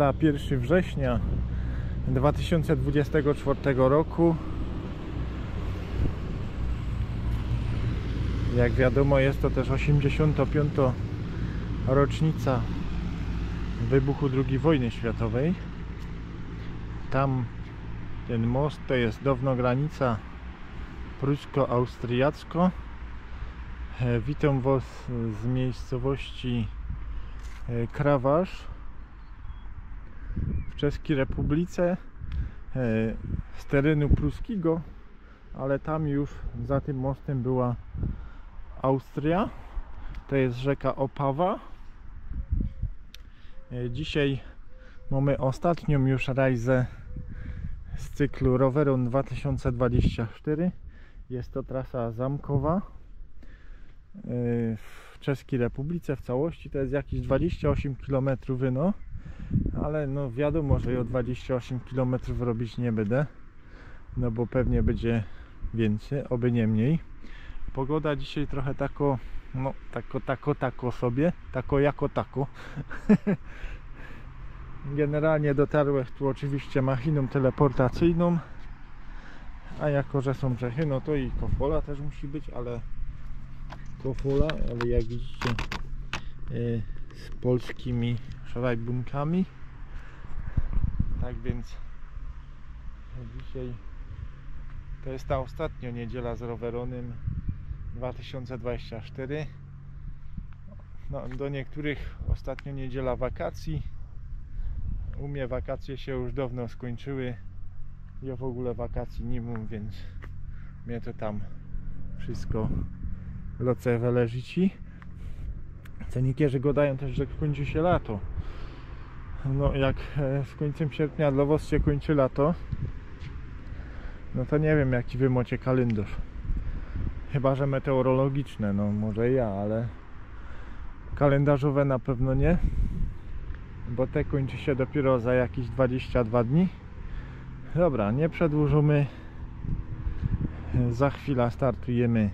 Niedziela 1 września 2024 roku. Jak wiadomo jest to też 85. rocznica wybuchu II wojny światowej. Tam ten most to jest dawno granica prusko-austriacko. Witam Was z miejscowości e, Krawasz Czeskiej Republice e, z terenu pruskiego, ale tam już za tym mostem była Austria. To jest rzeka Opawa. Dzisiaj mamy ostatnią już rajzę z cyklu Roweron 2024. Jest to trasa zamkowa w Czeskiej Republice w całości. To jest jakieś 28 km wyno, ale no wiadomo, że ja 28 km robić nie będę, no bo pewnie będzie więcej, oby nie mniej. Pogoda dzisiaj trochę tako, no tako, tako, tako sobie, tako jako tako. Generalnie dotarłem tu oczywiście machiną teleportacyjną, a jako, że są Czechy, no to i kofola też musi być, ale kofola, ale jak widzicie yy, z polskimi szrajbunkami. Tak więc dzisiaj to jest ta ostatnia niedziela z roweronym 2024 no, do niektórych ostatnio niedziela wakacji. U mnie wakacje się już dawno skończyły. Ja w ogóle wakacji nie mam, więc mnie to tam wszystko loce weleżyci. Co niekierzy gadają też, że kończy się lato no jak z końcem sierpnia dla was się kończy lato no to nie wiem jaki wy macie kalendarz. Chyba, że meteorologiczne no może ja, ale kalendarzowe na pewno nie bo te kończy się dopiero za jakieś 22 dni. Dobra, nie przedłużymy za chwilę startujemy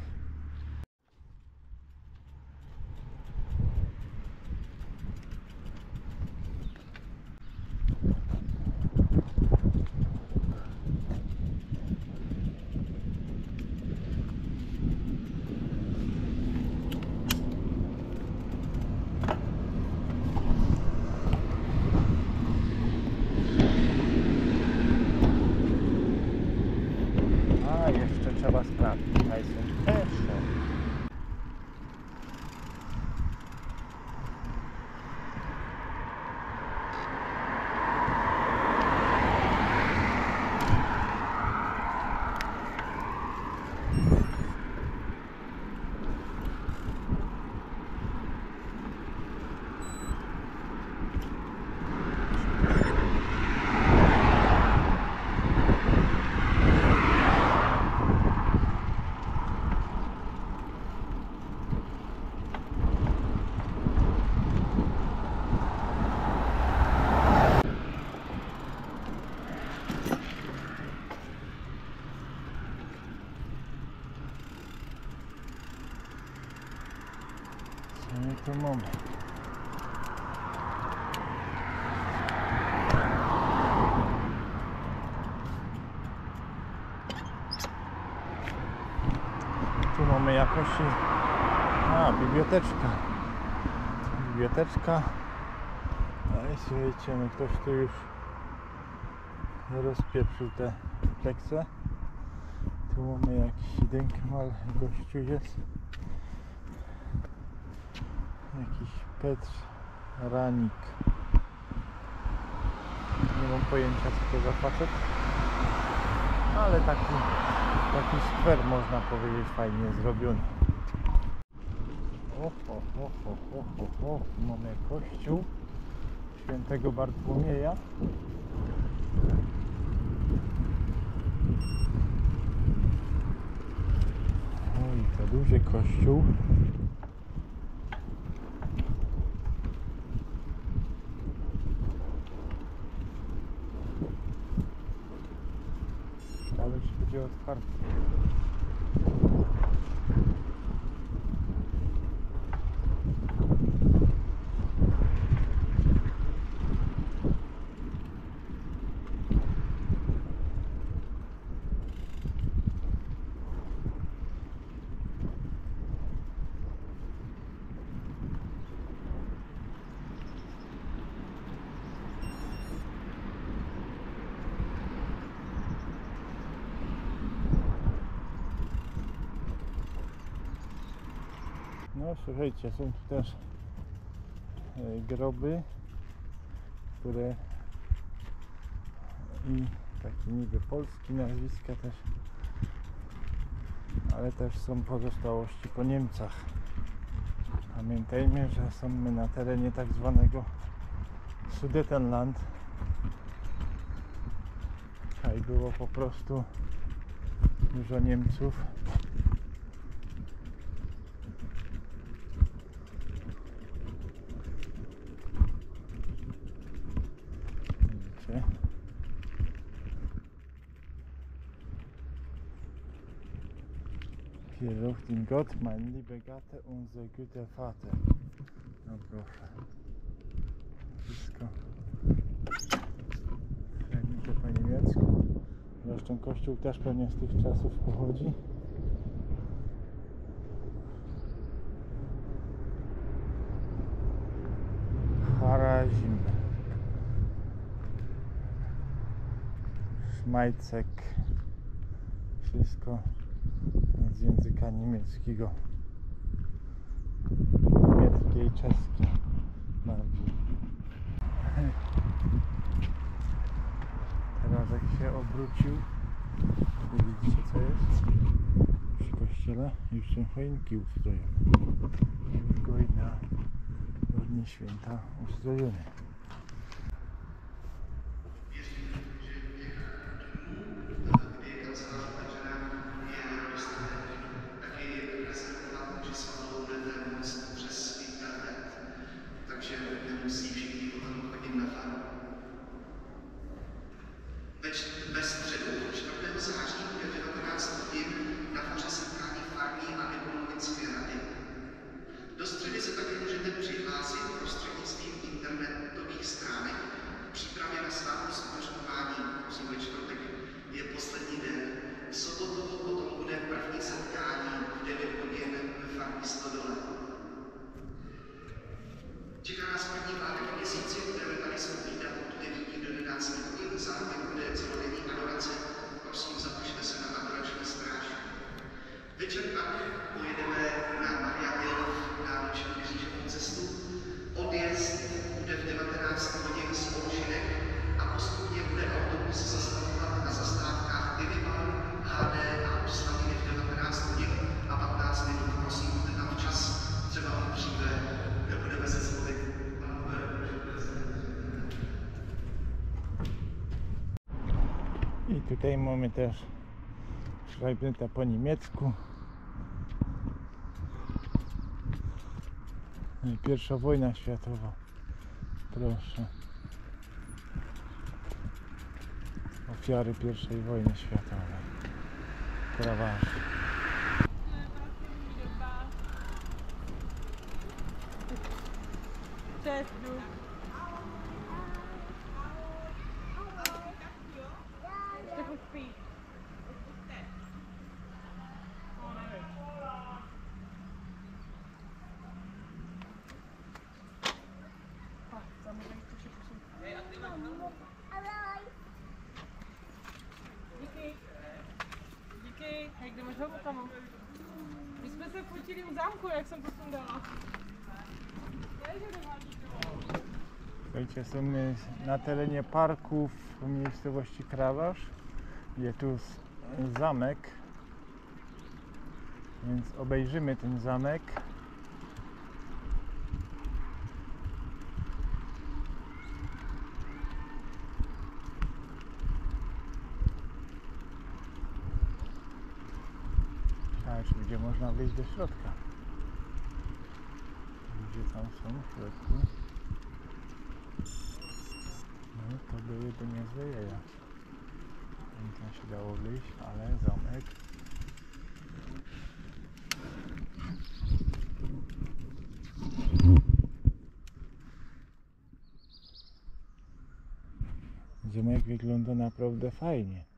A, jeszcze trzeba sprawdzić. Tutaj są pierwsze. Co my tu mamy? Tu mamy jakoś... A, biblioteczka. Biblioteczka. A i słuchajcie, no ktoś tu już rozpieprzył te tekse. Tu mamy jakiś denkmal, gościu jest. Petr Ranik. Nie mam pojęcia co to za facet. Ale taki, taki skwer można powiedzieć fajnie zrobiony. O, o, o, o, o, o, o. Mamy kościół świętego Bartłomieja. Oj, to duży kościół. Ale już będzie otwarty. No słuchajcie, są tu też e, groby, które i takie niby polskie nazwiska też, ale też są pozostałości po Niemcach. Pamiętajmy, że są my na terenie tak zwanego Sudetenland. Tutaj było po prostu dużo Niemców. Widzicie? Ruft ihn Gott, mein lieber Gatte, unser guter Vater. No proszę. Wszystko. Fragmenty po niemiecku. Zresztą kościół też pewnie z tych czasów pochodzi. Harazim. Szmajcek. Wszystko z języka niemieckiego. Niemieckie i czeskie bardziej. Teraz jak się obrócił, widzicie co jest? Przy kościele już są choinki ustrojone. Już go na do dni święta ustrojony. Tutaj mamy też Schreibnięta po niemiecku. I Pierwsza wojna światowa. Proszę. Ofiary pierwszej wojny światowej. Krawasz. Cześć, Lu. Stefan śpi. O, zamówienie tu się posunie. Díky. Díky. Hej, kde máš hovu tam? My jsme se fotili u zámku, jak jsem to sundala. Ježe, nemáš Słuchajcie, są my na terenie parku w miejscowości Krawasz. Jest tu zamek. Więc obejrzymy ten zamek. Czy gdzie można wejść do środka? Ludzie tam są w środku. Były to niezłe jaja. Tam się dało wyjść, ale zamek. Zamek wygląda naprawdę fajnie.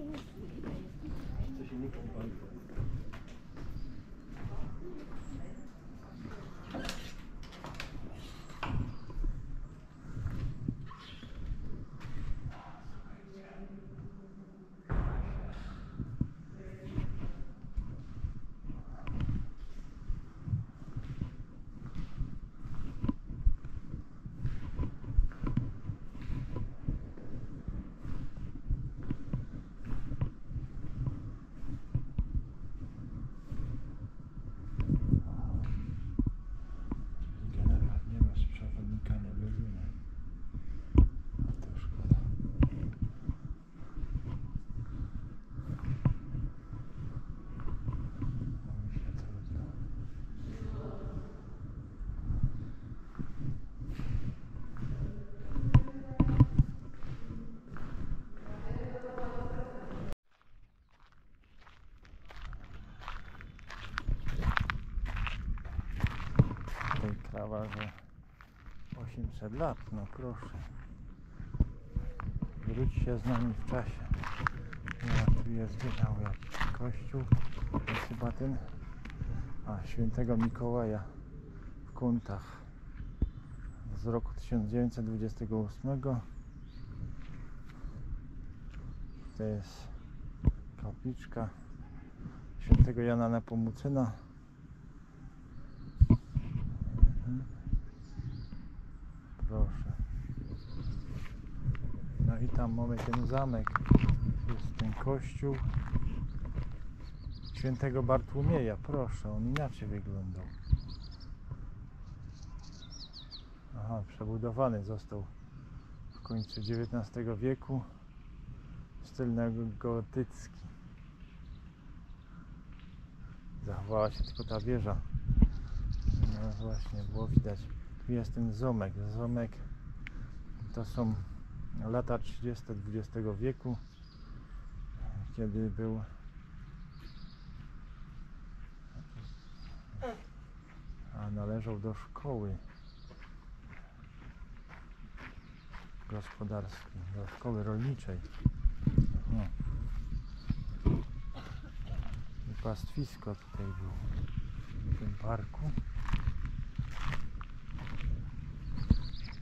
Das ist. Tej krawarze 800 lat, no proszę. Wróć się z nami w czasie. No, tu jest wydał jakiś kościół. To jest chyba ten. A, świętego Mikołaja w Kuntach z roku 1928. To jest kapliczka świętego Jana Nepomucena. Mhm. Proszę. No i tam mamy ten zamek. Jest ten kościół świętego Bartłomieja. Proszę, on inaczej wyglądał. Aha, przebudowany został w końcu XIX wieku. Styl neogotycki. Zachowała się tylko ta wieża. No właśnie, było widać. Tu jest ten zomek. Zomek to są lata 30. XX wieku, kiedy był a należał do szkoły gospodarskiej, do szkoły rolniczej. No. I pastwisko tutaj było w tym parku.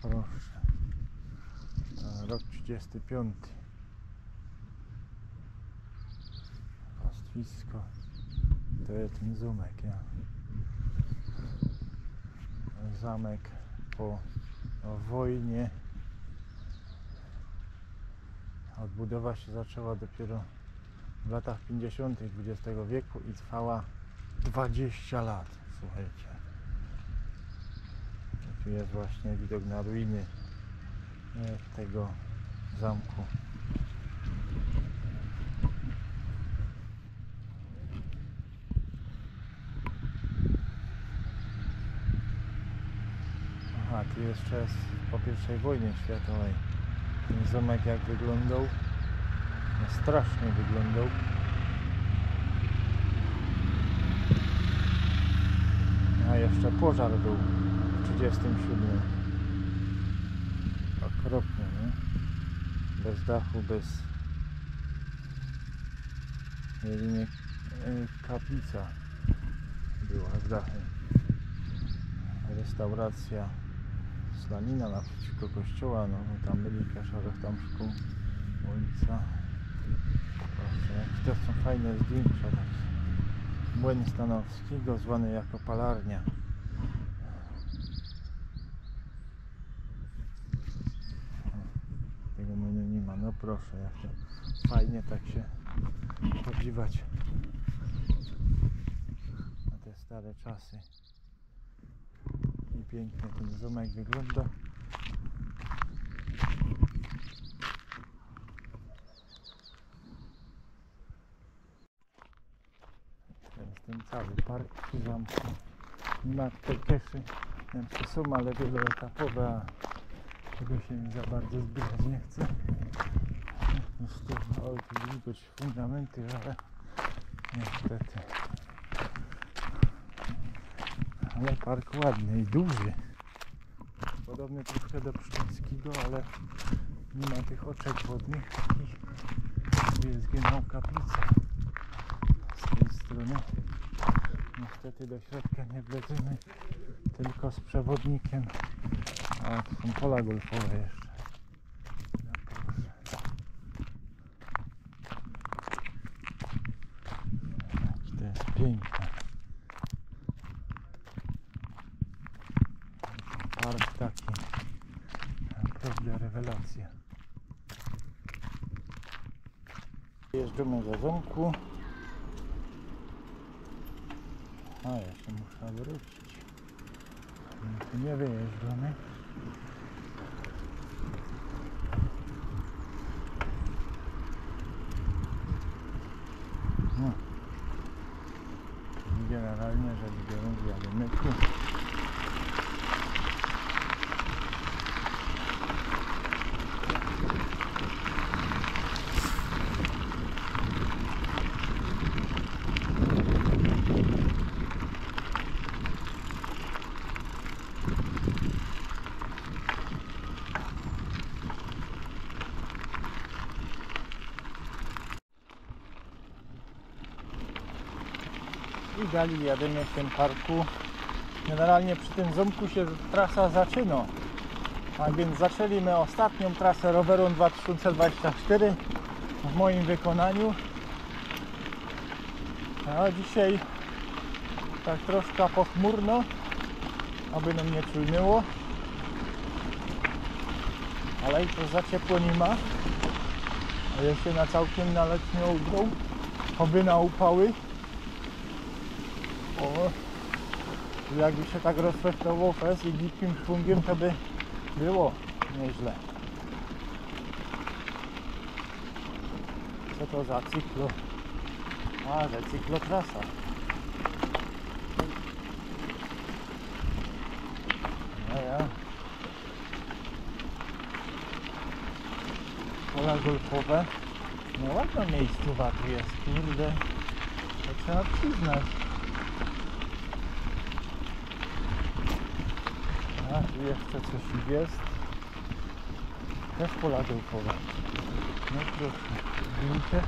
Proszę. Rok 35. Pastwisko. To jest ten zamek, ja. Zamek po wojnie. Odbudowa się zaczęła dopiero w latach 50. XX wieku i trwała 20 lat. Słuchajcie. Tu jest właśnie widok na ruiny tego zamku. Aha, tu jest po I wojnie światowej. Ten zamek jak wyglądał? No strasznie wyglądał. A jeszcze pożar był w 37. Okropnie, nie? Bez dachu, bez... Jedynie y, kaplica była z dachem. Restauracja Slanina naprzeciwko kościoła, no tam byli Kaszarów, tam szkół, ulica. Jakie to są fajne zdjęcia, tak. Młyn Stanowskiego, zwany jako palarnia. O, Tego młynu nie ma, no proszę, jak to fajnie tak się podziwać na te stare czasy. I pięknie ten zamek wygląda. Jest ten cały park zamku. Nie ma tutaj keszy, znaczy są, ale wieloetapowe, tego się mi za bardzo zbierać nie chce. Po prostu O, tu fundamenty, ale niestety. Ale park ładny i duży. Podobny troszkę do Pszczyńskiego, ale nie ma tych oczek wodnych. Tu jest genau kaplica z tej strony. Niestety do środka nie wlecimy, tylko z przewodnikiem. A tu są pola golfowe jeszcze. No proszę. Jaki to jest piękne. Park taki. Naprawdę rewelacja. Jeżdżamy do zamku. A, jeszcze muszę wrócić. Nie wyjeżdżamy. No. Generalnie rzecz biorąc jadę tu. I dalej jadymy w tym parku. Generalnie przy tym ząbku się trasa zaczyna. A więc zaczęliśmy ostatnią trasę rowerą 2024 w moim wykonaniu. A dzisiaj tak troszkę pochmurno, aby nam nie czulnęło. Ale i to za ciepło nie ma. A ja się na całkiem na letnią oby na upały. O, jakby się tak rozfektował fest i dzikim szwungiem, to by było nieźle. Co to za cyklo? A, że cyklotrasa. No ja. Pola golfowe. No ładna miejscowa tu jest, kurde. To trzeba przyznać. A, tu jeszcze coś jest. Też pola golfowe. No proszę, widzicie?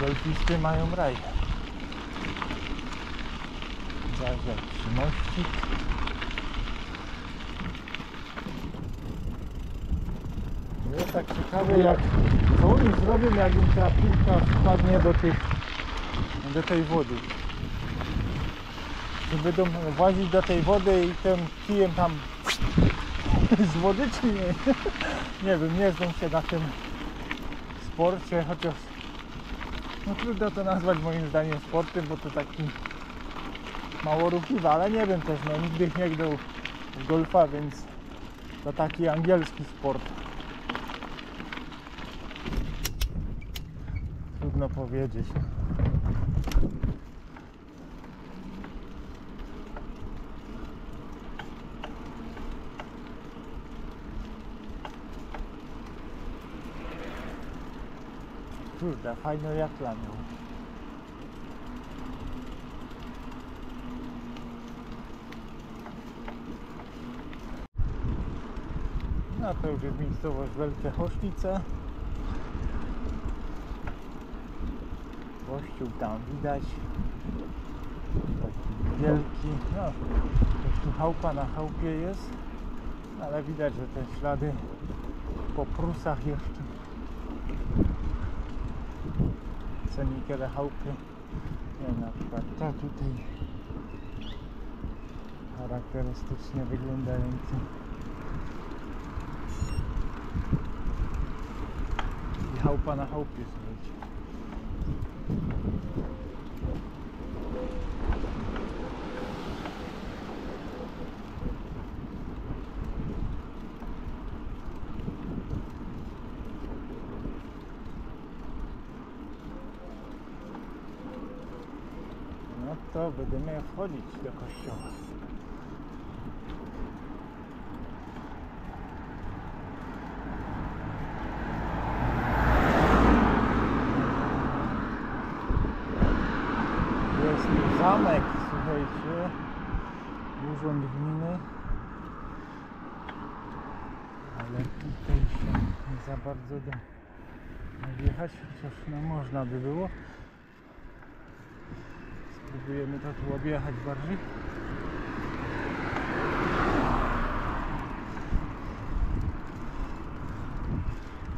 Golfisty mają raj. Zajrzeć przy mościk. Ja tak ciekawy jak co oni zrobią jak im ta piłka wpadnie do tych do tej wody. Czy będą włazić do tej wody i tym kijem tam z wody czy nie? Nie wiem, nie znam się na tym sporcie, chociaż no trudno to nazwać moim zdaniem sportem, bo to taki mało ruchliwy, ale nie wiem też, no nigdy nie grał w golfa, więc to taki angielski sport. Trudno powiedzieć. Kurde, fajny jak miał. No to już jest miejscowość Wielkie Chosznice. Kościół tam widać. Taki wielki. No, coś tu chałupa na chałupie jest. Ale widać, że te ślady po Prusach jeszcze. Niekiedy chałupy. Na przykład ta tutaj charakterystycznie wyglądający. I chałupa na chałupie słuchajcie. wchodzić do kościoła. Jest zamek, słuchajcie, urząd gminy. Ale tutaj się nie za bardzo da wjechać, chociaż no można by było. Spróbujemy tu objechać bardziej.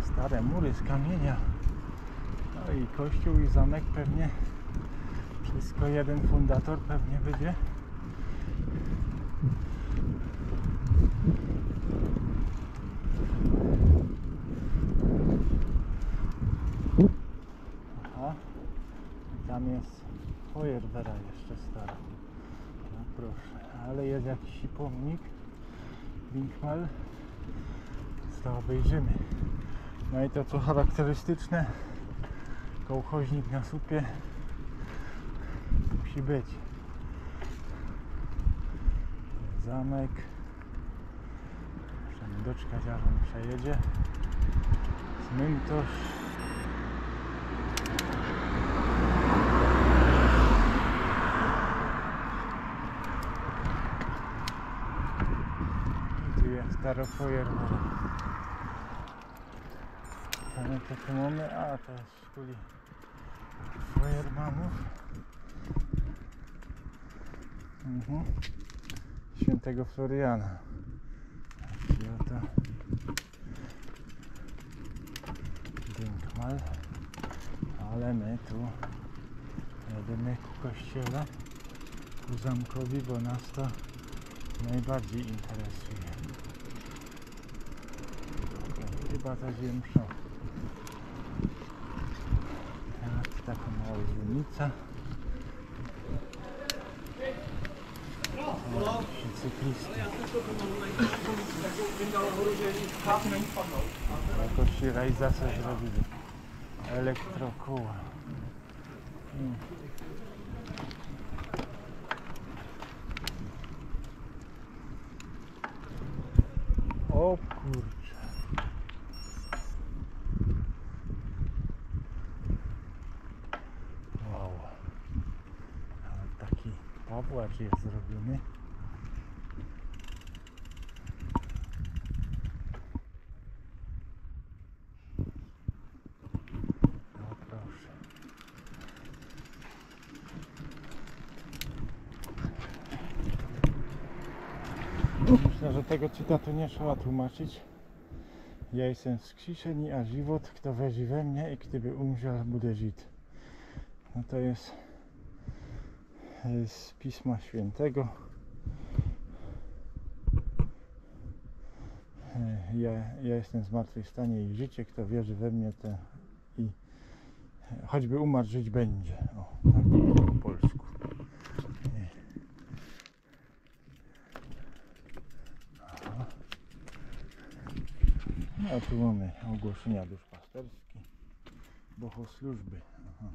Stare mury z kamienia. No i kościół i zamek pewnie wszystko jeden fundator pewnie będzie. Aha. I Tam jest Feuerwehra jeszcze stara. No proszę, ale jest jakiś pomnik. Winkmal. To obejrzymy. No i to co charakterystyczne, kołchoźnik na słupie musi być. Zamek. Aż on przejedzie. Cmentarz. Jest starofojerna. Ale to tu mamy, a to jest szkoli Feuermanów. Mhm. Świętego Floriana. Taki oto Dinkmal. Ale my tu jedziemy ku kościele, ku zamkowi, bo nas to najbardziej interesuje. Chyba za ziemszą. Teraz taka mała. O, cyklisty. Jakoś realizację zrobili. Elektrokoła. Mm. O kurczę. Wow. Ale taki pawłacz jest zrobiony. No proszę. Myślę, że tego cytatu nie trzeba tłumaczyć. Ja jestem skrzeszeni, a żywot, kto wierzy we mnie i gdyby umrzał, bude żyd. No to jest z Pisma Świętego. E, Ja, ja jestem zmartwychwstanie i życie, kto wierzy we mnie, i choćby umarł, żyć będzie. O, tak po polsku. Nie. Aha. No a tu mamy ogłoszenia duszpasterskie, bohoslużby. Aha.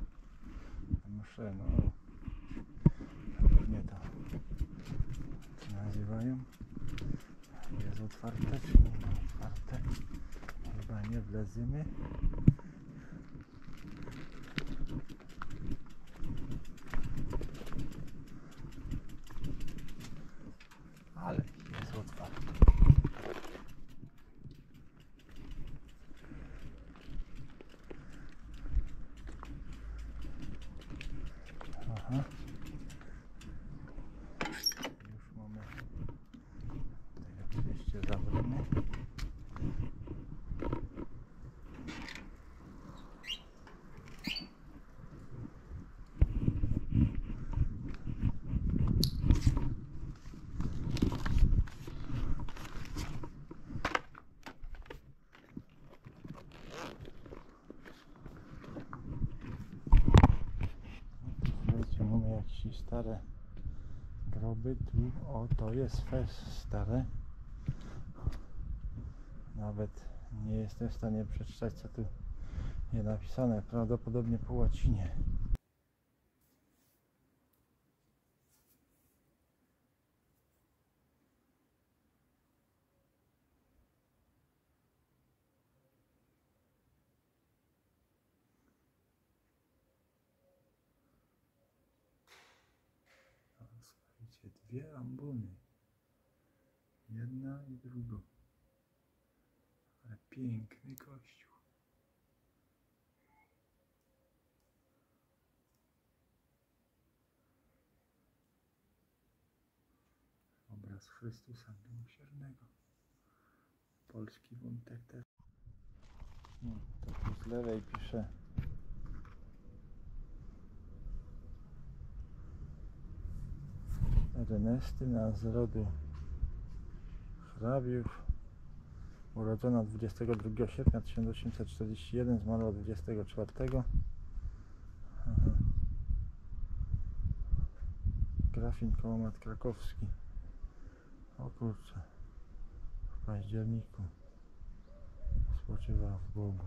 Msze, no. Nie to. Co nazywają? Jest otwarte czy nie ma otwarte? Chyba nie wlezymy. Ale jest otwarte. Aha. Już mamy. Tutaj oczywiście zawrony. Słuchajcie, mamy jakieś stare groby. Tu, to jest fest stare. Nawet nie jestem w stanie przeczytać, co tu jest napisane. Prawdopodobnie po łacinie. O, Słuchajcie, dwie ambuny. Jedna i druga. Ale piękny kościół. Obraz Chrystusa Miłosiernego. Polski wątek też. No, to tu z lewej pisze Ernestyna z rodu hrabiów urodzona 22 sierpnia 1841 zmarła 24 Aha. Grafin Kołomat Krakowski o kurczę. W październiku. Spoczywa w Bogu.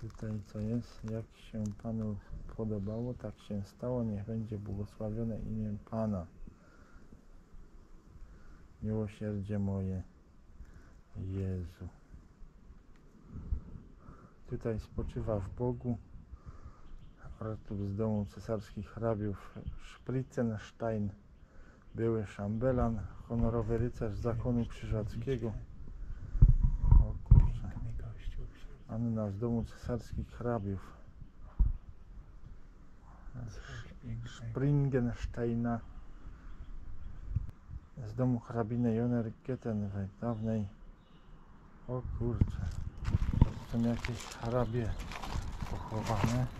Tutaj co jest? Jak się Panu podobało tak się stało. Niech będzie błogosławione imię Pana. Miłosierdzie moje Jezu. Tutaj spoczywa w Bogu. Artur z domu cesarskich hrabiów Spritzenstein były szambelan, honorowy rycerz zakonu krzyżackiego. O kurczę. Anna z domu cesarskich hrabiów. Springensteina z domu hrabiny Joner Gettenweg dawnej. O kurczę. To są jakieś hrabie pochowane.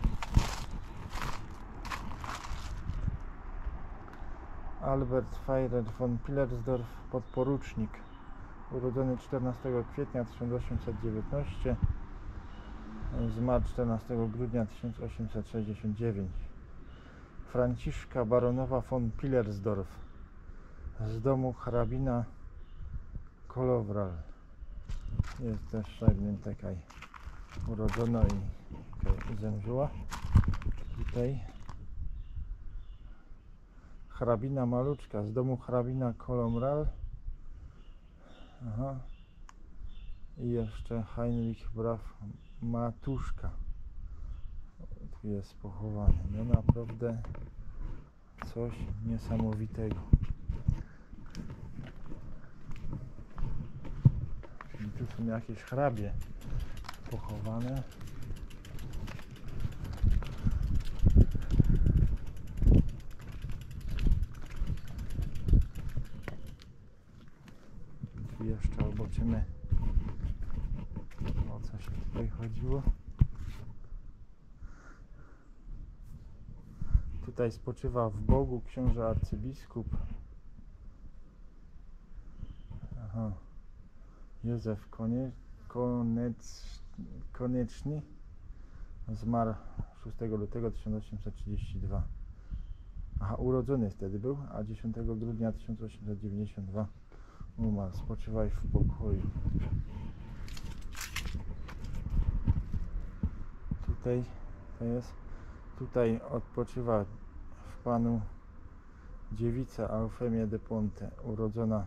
Albert Feirer von Pillersdorf, podporucznik, urodzony 14 kwietnia 1819, zmarł 14 grudnia 1869. Franciszka baronowa von Pillersdorf, z domu hrabina Kolowral. Jest też taka urodzona i okej, zemrzła. Tutaj hrabina Maluczka z domu hrabina Kolomral. Aha. I jeszcze Heinrich Braw Matuszka. Tu jest pochowany. No naprawdę coś niesamowitego. Czyli tu są jakieś hrabie pochowane. Tu jeszcze zobaczymy o co się tutaj chodziło. Tutaj spoczywa w Bogu książę arcybiskup. Aha. Józef Konie, Konec, Konieczny zmarł 6 lutego 1832. Aha, urodzony wtedy był, a 10 grudnia 1892 umarł. Spoczywaj w pokoju. Tutaj to jest. Tutaj odpoczywa Panu dziewica Eufemia de Ponte, urodzona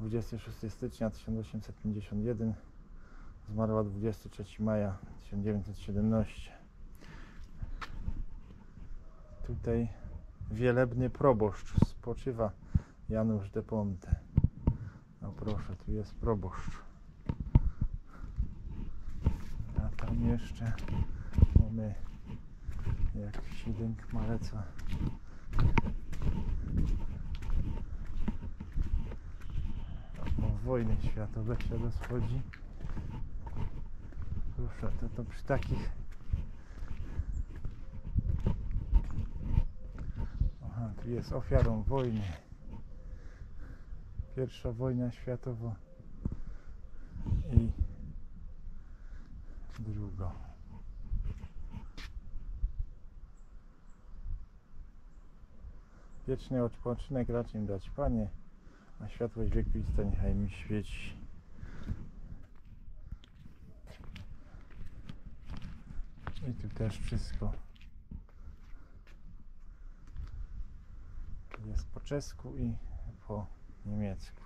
26 stycznia 1851, zmarła 23 maja 1917. Tutaj wielebny proboszcz spoczywa Janusz de Ponte. No proszę, tu jest proboszcz. A tam jeszcze mamy jak siedynk Mareca. O wojny światowe się rozchodzi. Proszę, to, to przy takich Aha, tu jest ofiarą wojny. Pierwsza wojna światowa i druga. Wieczny odpoczynek racz im dać, Panie, a światłość wiekuista niechaj mi świeci. I tu też wszystko jest po czesku i po niemiecku.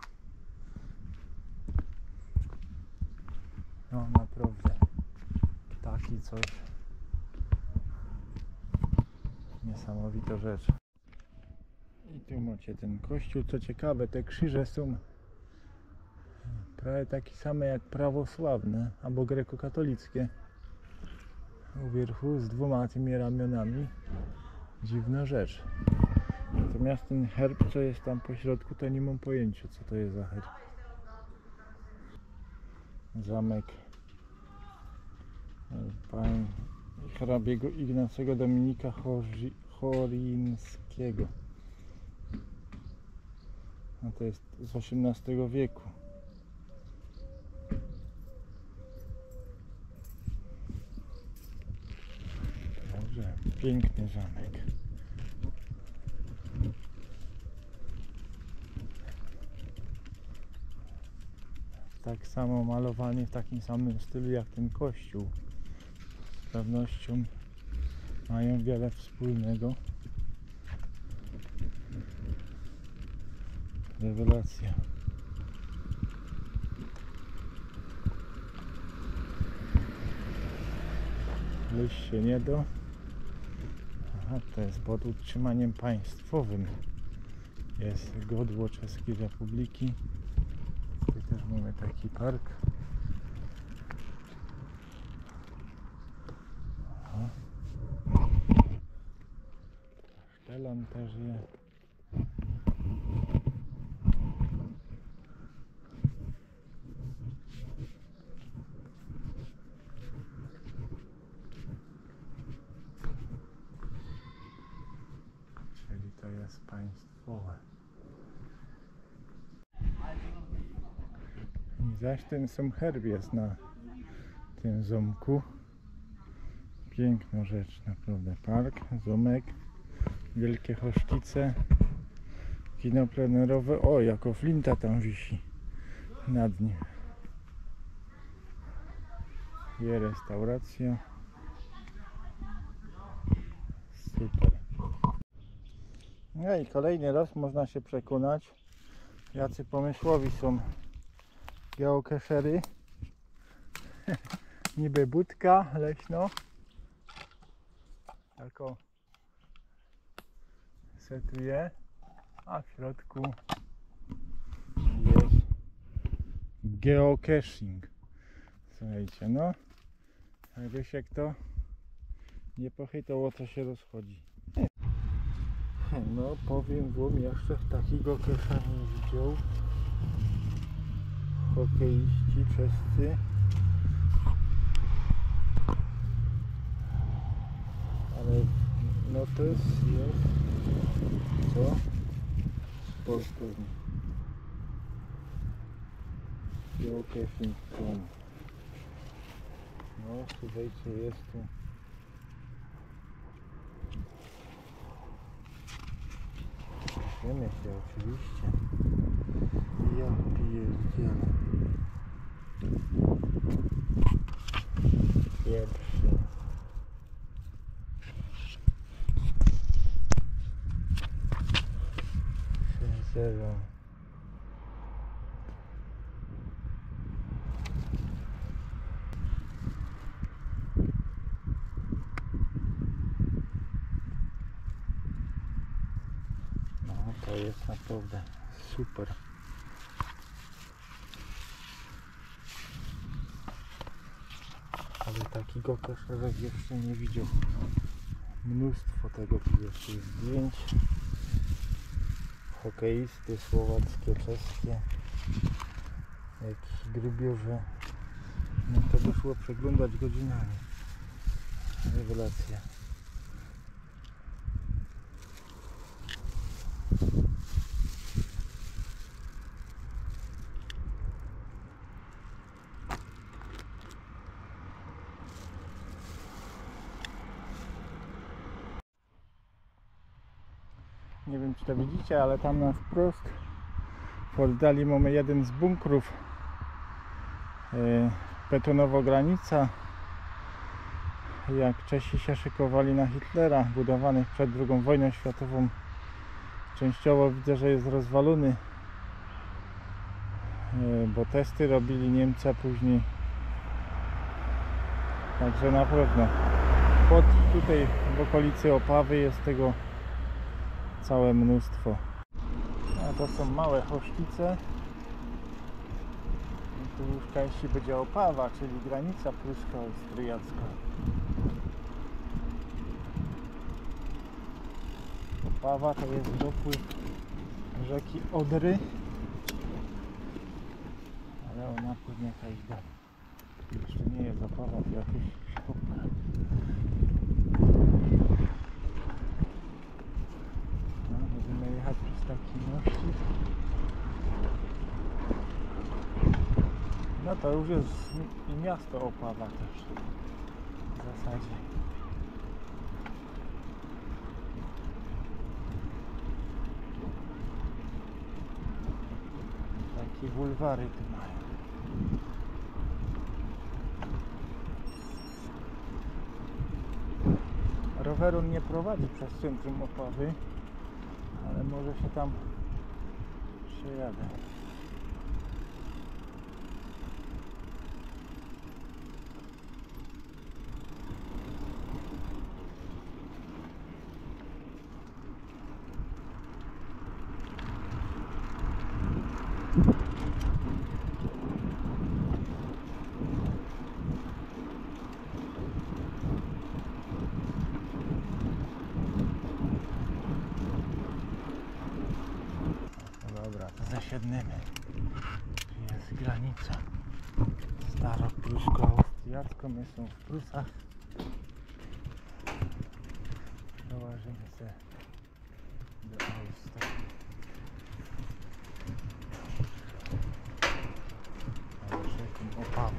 No naprawdę taki coś niesamowita rzecz. I Tu macie ten kościół. Co ciekawe, te krzyże są prawie takie same jak prawosławne albo grekokatolickie. U wierchu z dwoma tymi ramionami. Dziwna rzecz. Natomiast ten herb, co jest tam po środku, to nie mam pojęcia, co to jest za herb. Zamek pań hrabiego Ignacego Dominika Chorzy, Chorińskiego. A to jest z XVIII wieku. Dobrze, piękny zamek. Tak samo malowany w takim samym stylu jak ten kościół. Z pewnością mają wiele wspólnego. Rewelacja. Wyjść się nie do. Aha, to jest pod utrzymaniem państwowym. Jest godło Czeskiej Republiki. Tutaj też mamy taki park. Aha. Sztelan też jest. Czyli to jest państwowe. I zaś ten sam herb jest na tym zamku. Piękna rzecz, naprawdę. Park, zamek, wielkie hoszkice, kino plenerowe. O, jako flinta tam wisi nad nim. Jest restauracja. Super. No i kolejny raz można się przekonać, jacy pomysłowi są geocachery. Niby budka leśno. Jako setuje, a w środku jest geocaching. Słuchajcie, no jakby się kto nie pochytał, o co się rozchodzi. No powiem wam, jeszcze takiego kesza nie widział. Hokeiści czescy. Ale no to jest, jest co? Sportownie. Geocaching.com No słuchajcie, jest tu Wiemy się oczywiście. Ja pierdzielę. Pierwszy. Sześć zero. Super. Ale takiego kaszelek jeszcze nie widział. Mnóstwo tego tu jeszcze jest zdjęć. Hokeisty słowackie, czeskie. Jakieś grubiorze. No to by szło przeglądać godzinami. Rewelacja. Nie wiem czy to widzicie, ale tam na wprost w oddali mamy jeden z bunkrów e, betonowo granica jak Czesi się szykowali na Hitlera budowanych przed II wojną światową częściowo widzę, że jest rozwalony e, bo testy robili Niemcy później także na pewno. Pod tutaj w okolicy Opawy jest tego całe mnóstwo To są małe choszkice. I tu już częściej będzie Opawa, czyli granica prusko-austriacka. Opawa to jest dopływ rzeki Odry. Ale ona płynie jakaś dalej. Jeszcze nie jest Opawa, to szkopka. No, będziemy jechać przez taki mościk. No to już jest miasto Opawa też w zasadzie. Takie bulwary tu mają. Nie prowadzi przez centrum Opawy, ale może się tam przejadę. No dobra, to zasiedniemy. Tu jest granica staro-prusko-austriacką. My są w Prusach. Dołożymy się do Austrii. Ale rzeką Opawą.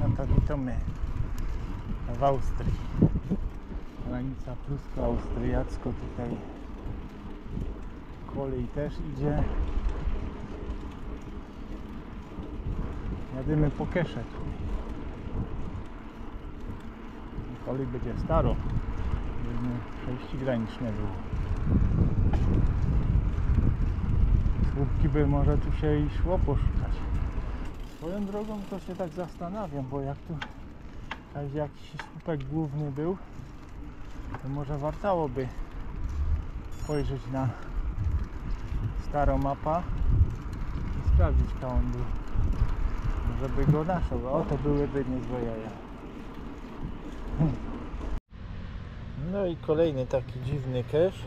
No to witamy w Austrii. Granica prusko-austriacko tutaj kolej też idzie. Jadymy po Kesze. Kolej będzie staro. Żeby przejście graniczne było. Słupki by może tu się i szło poszukać. Swoją drogą to się tak zastanawiam, bo jak tu jakiś- główny był, to może wartałoby spojrzeć na starą mapę i sprawdzić, on był. Żeby go naszł. O, to byłyby niezłe jaja. No i kolejny taki dziwny cache.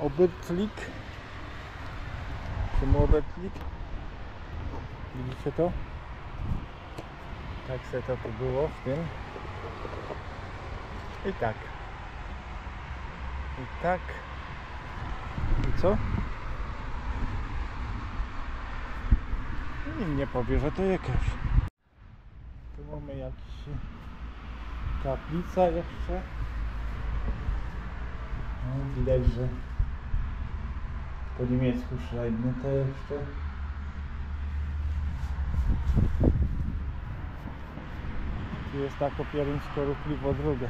Obertlik. Czym Obertlik? Widzicie to? Tak se to tu było w tym. I tak. I tak. I co? Nikt nie powie, że to jakieś. Tu mamy jakiś kaplica jeszcze. No, widać, że po niemiecku szlajbny to jeszcze. Tu jest tako pieruńsko ruchliwo drogę.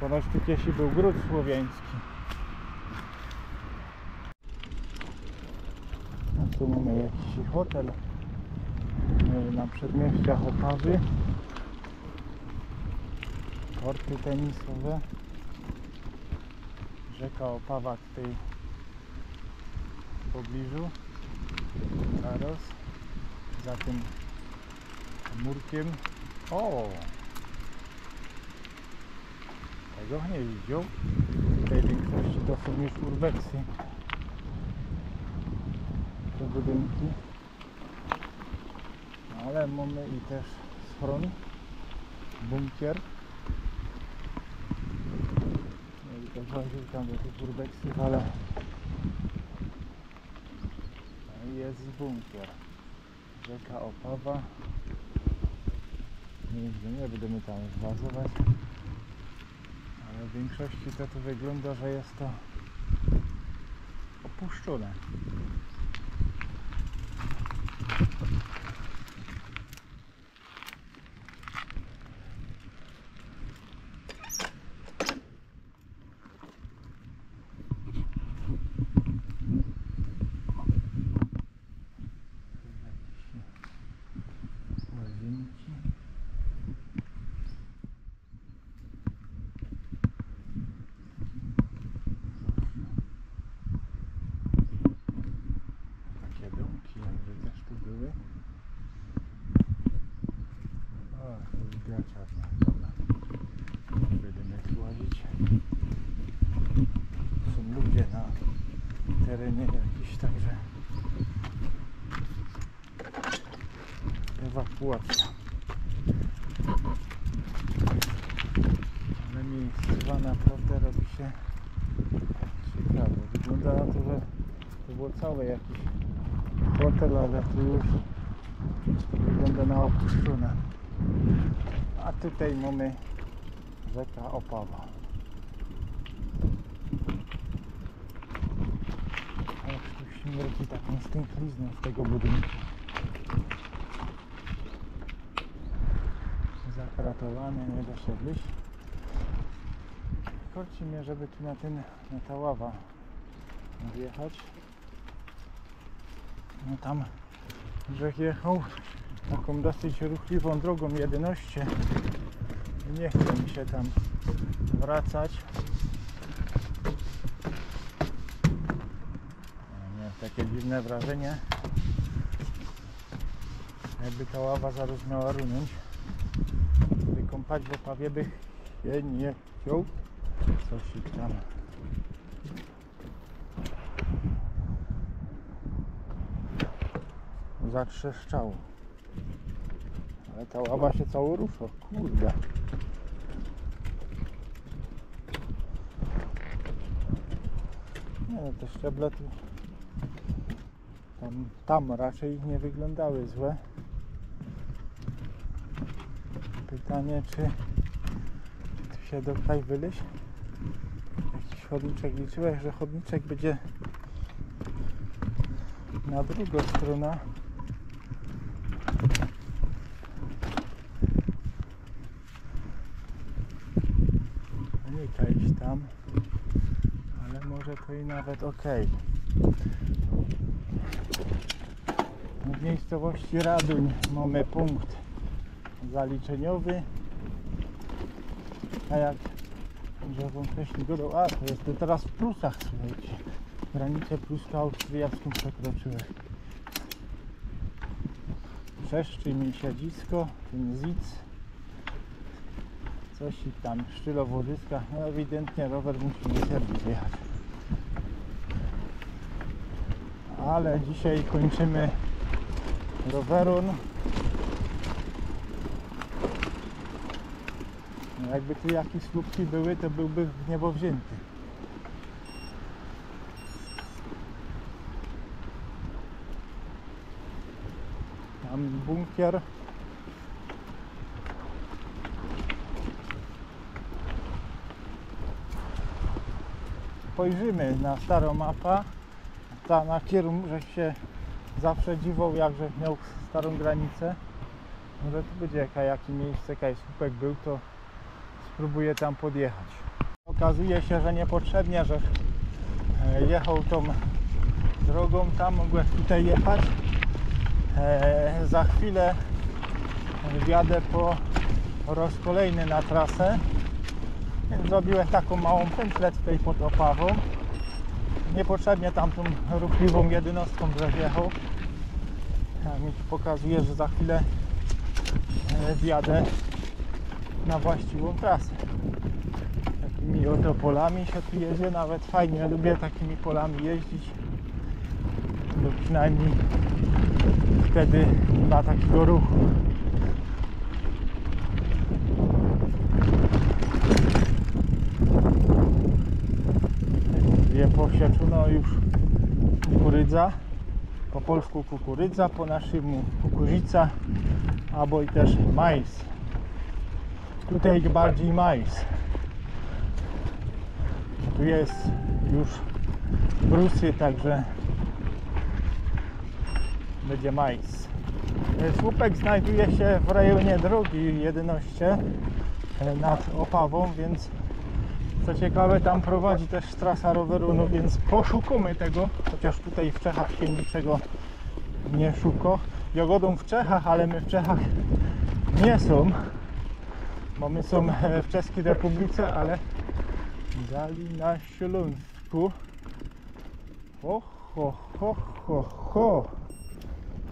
Ponoć tu kiedyś był gród słowiański. A tu mamy jakiś hotel na przedmieściach Opawy. Korty tenisowe. Rzeka Opawa tutaj w pobliżu. Zaraz. Za tym murkiem. O! Tego nie widział. W tej większości to są już urbexy. Te budynki. Ale mamy i też schron, bunkier. No i to chodził tam do tych urbexów, ale no jest bunkier. Rzeka Opawa. Nigdy nie będziemy tam zbazować. W większości to tu wygląda, że jest to opuszczone. Łazienki. Takie domki jakby też tu były. O, to jest graciarnia. Dobra. Nie Będziemy tu łazić. Są ludzie na terenie jakiś, także ewakuacja. Ale miejscowa naprawdę robi się ciekawe. Wygląda na to, że to było całe jakiś hotel, ale tu już wygląda na opuszczone. A tutaj mamy rzeka Opawa. Aż tu śmierdzi taką stęchlizną z tego budynku. Zakratowany, nie da się wyjść. Korci mnie, żeby tu na ten, na ta ława wjechać. No tam Grzech jechał taką dosyć ruchliwą drogą 11 i nie chce mi się tam wracać. Miałem takie dziwne wrażenie, jakby ta ława zaraz miała runąć. Wykąpać w Opawie by się nie chciał. Coś tam zatrzeszczało. Ale ta się cało rusza, kurde. Nie no, te szczeble tu tam, tam raczej nie wyglądały złe. Pytanie, czy tu się do tutaj wyleźć? Jakiś chodniczek liczyłeś, że chodniczek będzie na drugą stronę. Nie iść tam, ale może to i nawet ok. W miejscowości Raduń mamy punkt zaliczeniowy. A jak że wam wcześniej gadał, a to jest to teraz w Prusach, słuchajcie. Granicę prusko-austriacką przekroczyłem. Przeszczy mi siedzisko, ten zic. Coś tam, sztylowodyska. No ewidentnie rower musi na serwis jechać. Ale dzisiaj kończymy rowerun. No jakby tu jakieś słupki były, to byłby w niebo wzięty. Tam bunkier. Spojrzymy na starą mapę. Ta na kierunku, że się zawsze dziwał, jakże miał starą granicę. Może tu będzie jaka, jakie miejsce, jakaś słupek był, to spróbuję tam podjechać. Okazuje się, że niepotrzebnie, że e, jechał tą drogą tam, mogłem tutaj jechać. E, za chwilę wjadę po raz kolejny na trasę. Zrobiłem taką małą pętlę tutaj pod Opawą. Niepotrzebnie tamtą ruchliwą jednostką wjechał. Ja mi pokazuje, że za chwilę e, wjadę na właściwą trasę. takimi oto polami się tu jedzie, nawet fajnie, lubię takimi polami jeździć, bo przynajmniej wtedy ma takiego ruchu. Je posieczono już kukurydza, po polsku kukurydza, po naszemu kukurydza, albo i też majs. Tutaj bardziej majs. Tu jest już brusy, także będzie majs. Słupek znajduje się w rejonie drogi 11 e, nad Opawą, więc co ciekawe tam prowadzi też trasa roweru, no więc poszukamy tego, chociaż tutaj w Czechach się niczego nie szuka. Jogodą w Czechach, ale my w Czechach nie są, bo my są e, w Czeskiej Republice, ale dali na Śląsku. Ho, ho, ho, ho, ho.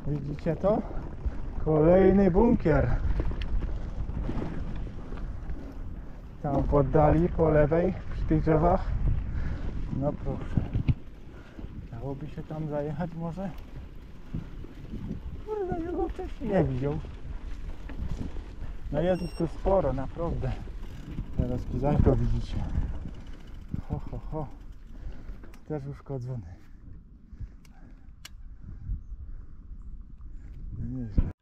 Widzicie to? Kolejny bunkier. Tam w oddali po lewej przy tych drzewach. No proszę. Dałoby się tam zajechać może? Kurde, ja go wcześniej nie widział. No jest ich tu sporo, naprawdę. Teraz go widzicie. Ho, ho, ho. Też uszkodzony. No nieźle.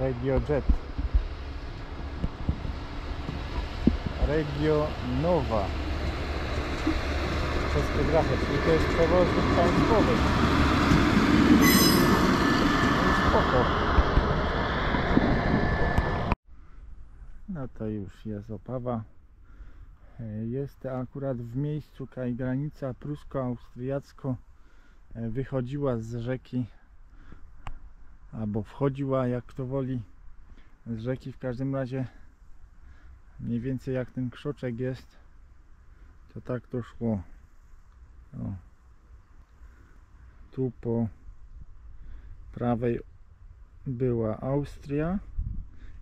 Regio Jet. Regio Nowa. Czeskie grafy, czyli to jest przewoźnik państwowy. Spoko. No to już jest Opawa. Jest akurat w miejscu, kaj granica prusko-austriacko wychodziła z rzeki albo wchodziła, jak kto woli, z rzeki. W każdym razie mniej więcej jak ten krzoczek jest, to tak to szło. O. Tu po prawej była Austria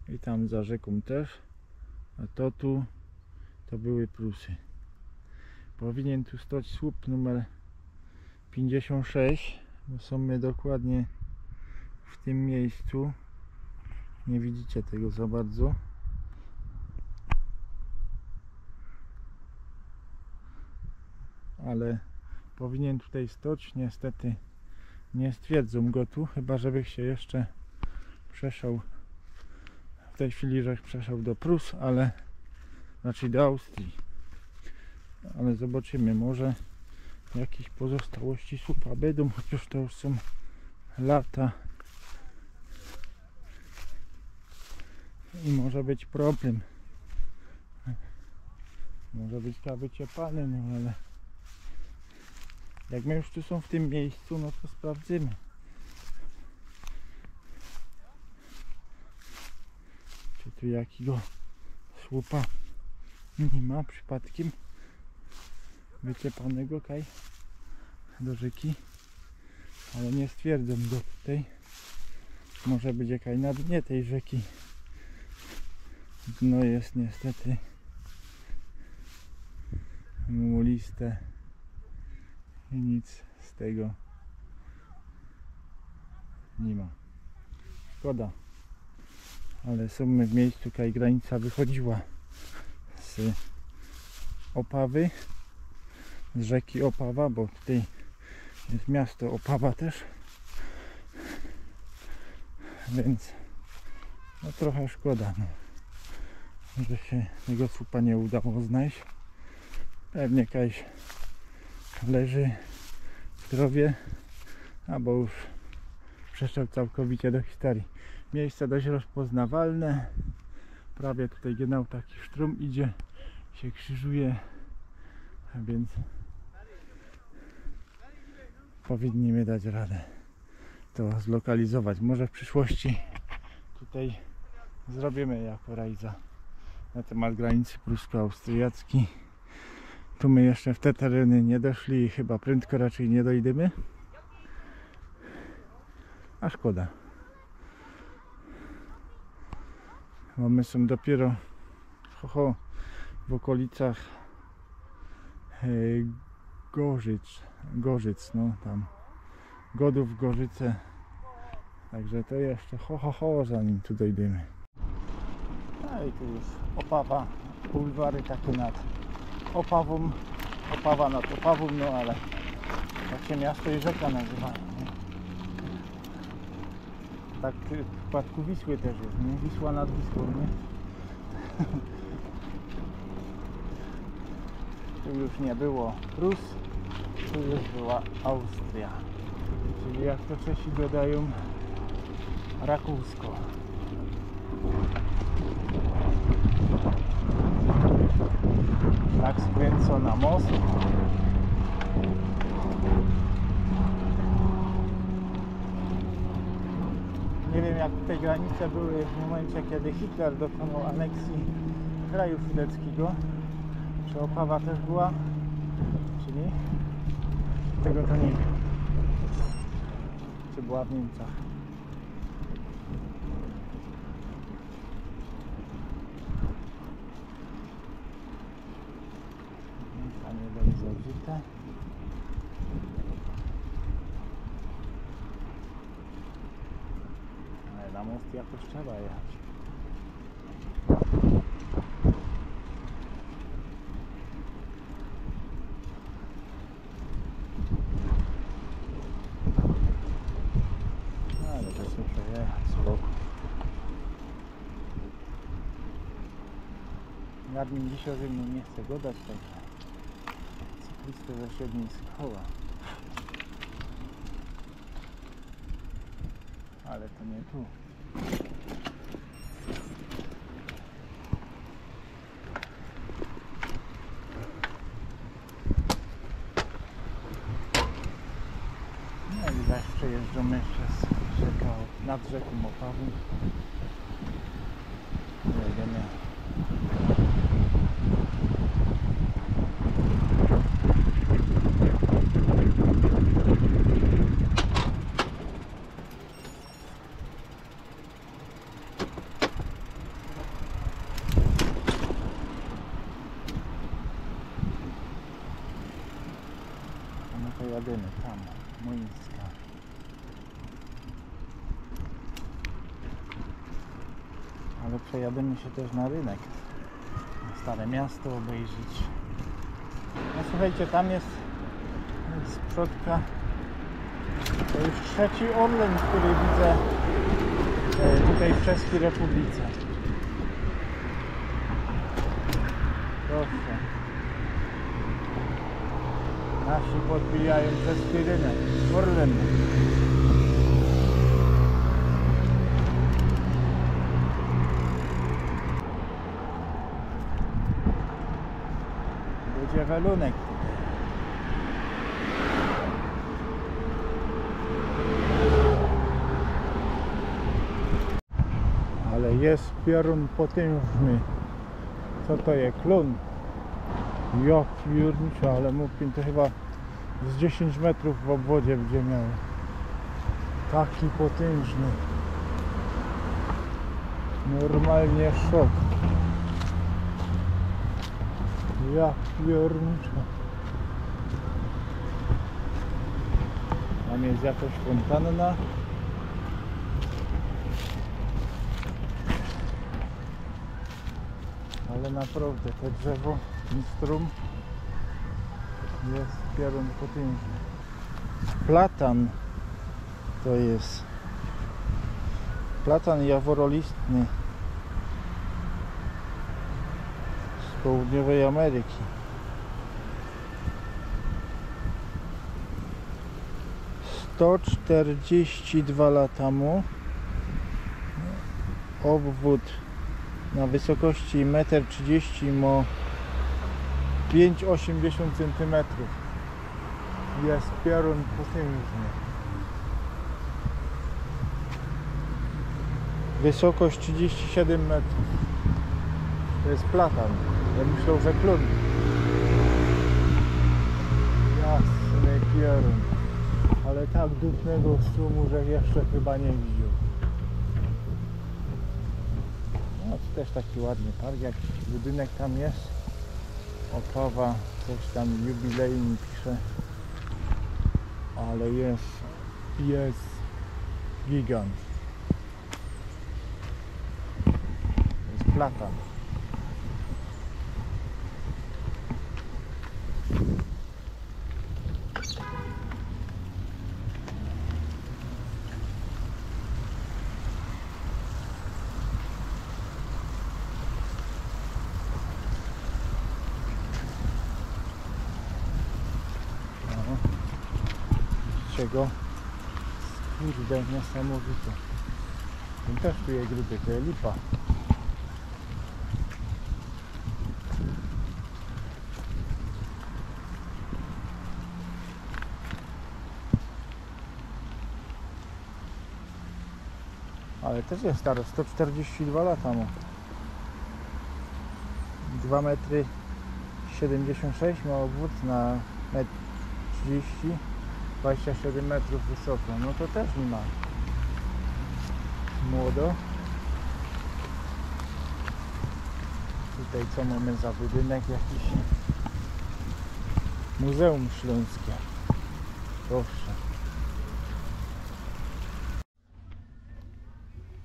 i tam za rzeką też, a to tu to były Prusy. Powinien tu stać słup numer 56, bo są my dokładnie w tym miejscu. Nie widzicie tego za bardzo. Ale powinien tutaj stać. Niestety nie stwierdzą go tu, chyba żeby się jeszcze przeszał w tej chwili, że przeszedł do Prus, ale znaczy do Austrii. Ale zobaczymy, może jakieś pozostałości słupa będą, chociaż to już są lata i może być problem. Może być kawy ciepany, no ale jak my już tu są w tym miejscu, no to sprawdzimy. Czy tu jakiego słupa nie ma przypadkiem wyczepanego kaj do rzeki, ale nie stwierdzę go tutaj. Może być jakaś na dnie tej rzeki. Dno jest niestety muliste i nic z tego nie ma. Szkoda. Ale są my w miejscu, kaj granica wychodziła z Opawy, z rzeki Opawa, bo tutaj jest miasto Opawa też. Więc no trochę szkoda, no, że się tego słupa nie udało znaleźć. Pewnie jakaś leży w zdrowie, albo już przeszedł całkowicie do historii. Miejsce dość rozpoznawalne. Prawie tutaj genau taki sztrum idzie, się krzyżuje, a więc powinniśmy dać radę to zlokalizować. Może w przyszłości tutaj zrobimy jako rajza na temat granicy prusko-austriackiej. Tu my jeszcze w te tereny nie doszli i chyba prędko raczej nie dojdziemy. A szkoda. Bo my są dopiero ho, ho, w okolicach e, Gorzyc, Gorzyc, no tam Godów, Gorzyce. Także to jeszcze ho, ho, ho, zanim tu dojdziemy. No i tu już Opawa, bulwary takie nad Opawą, Opawa nad Opawą, no ale tak się miasto i rzeka nazywają. Nie? Tak y, w przypadku Wisły też jest, nie? Wisła nad Wisłą, nie? Tu już nie było Prus, tu już była Austria. Czyli jak to Czesi dodają Rakousko. Tak skręcona most. Nie wiem jak te granice były w momencie kiedy Hitler dokonał aneksji kraju sudeckiego. Czy Opawa też była? Czy nie? Tego to nie wiem. Czy była w Niemcach? Panie Belizorzite. Ale jakoś trzeba jechać. No, ale to się przejechać, spoko. Nadmin dzisiaj ze mną nie chce godać, także cyklistę ze średniej schowa. Ale to nie tu. No i zaś przejeżdżamy przez rzekę, nad rzeką Opawą. Jedziemy A no to jadymy tam, Młyńska. Ale przejadymy się też na rynek. Na Stare miasto obejrzeć. No słuchajcie, tam jest z przodka to już trzeci Orlen, który widzę e, tutaj w Czeskiej Republice. Proszę. Nasi podbijają czeski rynek. Orlen. Ale jest piorun potężny. Co to jest? Klon. Ja pierniczę, ale mógłbym to chyba z 10 metrów w obwodzie będzie miał. Taki potężny. Normalnie szok. Ja pierniczę. Tam jest jakaś fontanna. Ale naprawdę to drzewo, ten strum jest piorun potężny. Platan to jest platan jaworolistny z południowej Ameryki. Sto czterdzieści dwa lata mu obwód na wysokości 1,30 m ma 5,80 cm. Jest piorun potężny. Wysokość 37 metrów. To jest platan. Ja myślał, że klun. Jasny piorun. ale tak dupnego strumu, że jeszcze chyba nie widział. No to też taki ładny park, jakiś budynek tam jest. Opawa, coś tam jubilejny pisze. Ale jest, jest gigant. Jest platan. No. Czego? Kurde, niesamowite. Ten też tu jest gruby, to jest lipa. Ale też jest staro, 142 lata ma. 2 metry 76 ma obwód na metr 30 27 metrów wysoko, no to też nie ma młodo. Tutaj co mamy za budynek jakiś Muzeum Śląskie. Proszę.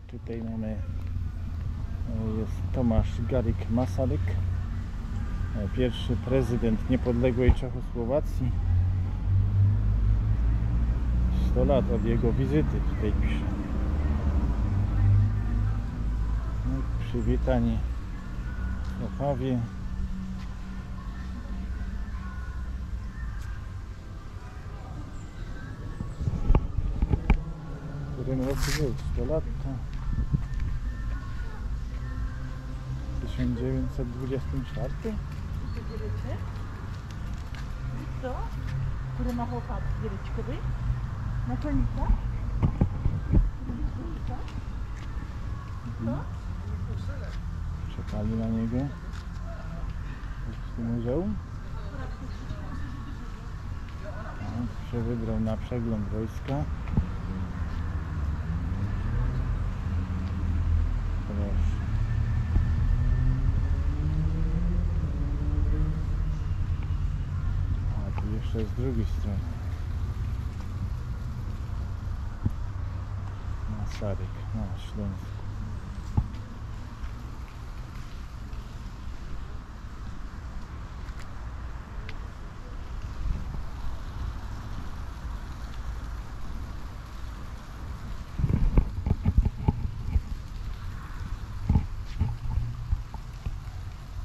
Tutaj mamy e, jest Tomasz Garik Masaryk, e, pierwszy prezydent niepodległej Czechosłowacji. 100 lat od jego wizyty tutaj pisze. No, przywitanie w Opawie. W którym roku był? 100 lat to... W 1924? Wiecie? Co? Który ma chłopak wieleczkowy? Naczelnika? Mhm. Czekali na niego w muzeum. No, się wybrał na przegląd wojska. Proszę. A tu jeszcze z drugiej strony. Masaryk na Śląsku.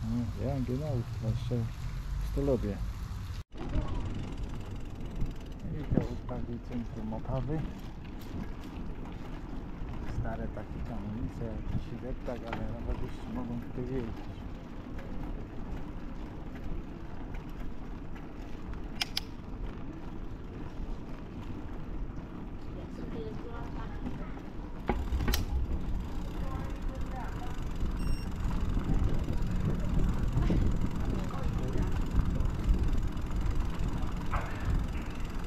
No, Ja, genau, jeszcze w Stolowie. I to uprawi centrum Opawy. Stare takie kamienice, jakiś deptak, ale rowerzyści mogą tutaj jeździć.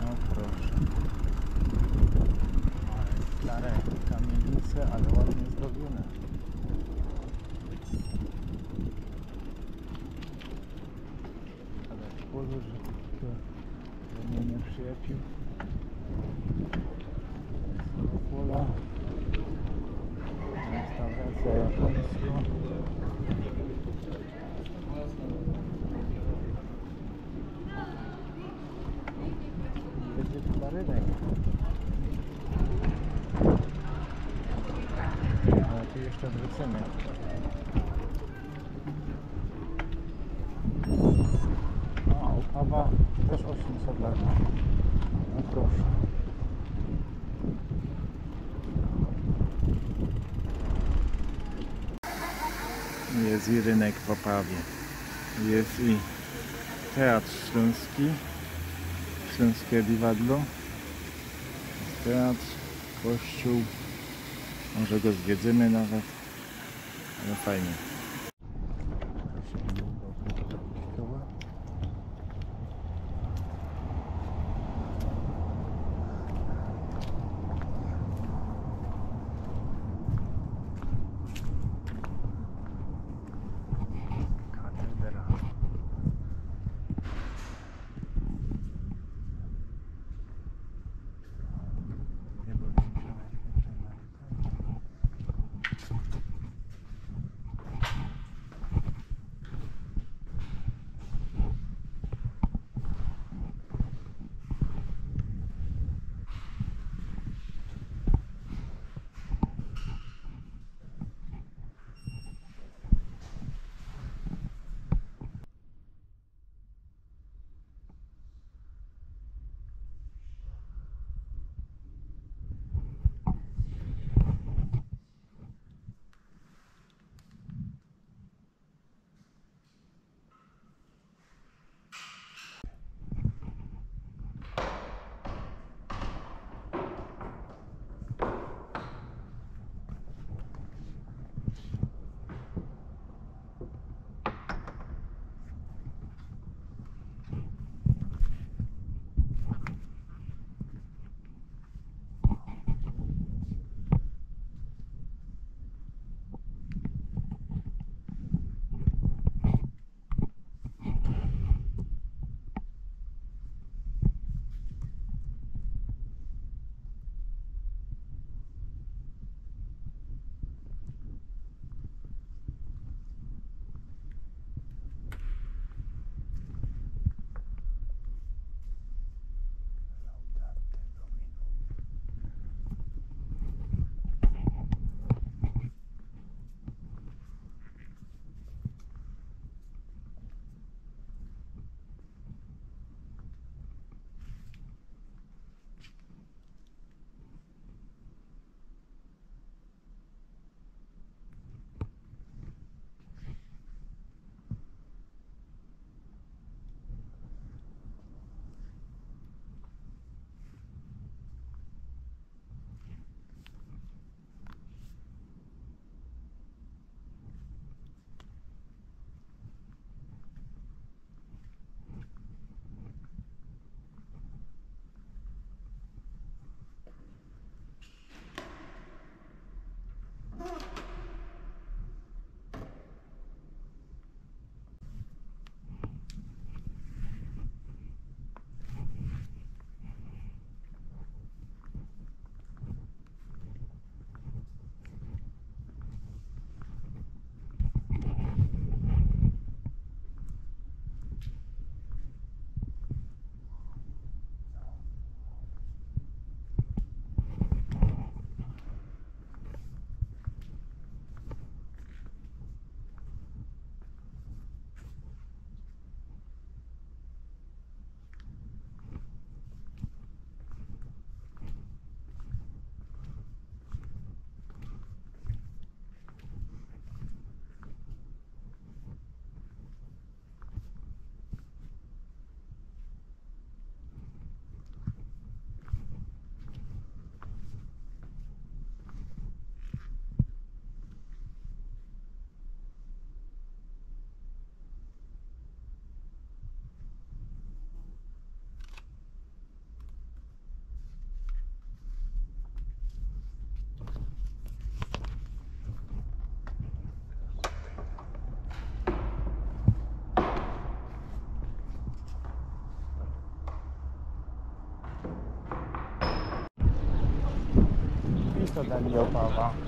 No proszę. Stare kamienice, ale ładnie zrobione. Ale pozór, że to do mnie nie przyjaciół. Pola. Restauracja japońska. Będzie chyba rynek. Ale tu jeszcze wrócimy. A, Opawa też 800 lat. No proszę. Jest i rynek w Opawie. Jest i Teatr Śląski. Śląskie Diwadlo. Jest Teatr, kościół. Może go zwiedzimy nawet. Ale fajnie. 那你有宝宝？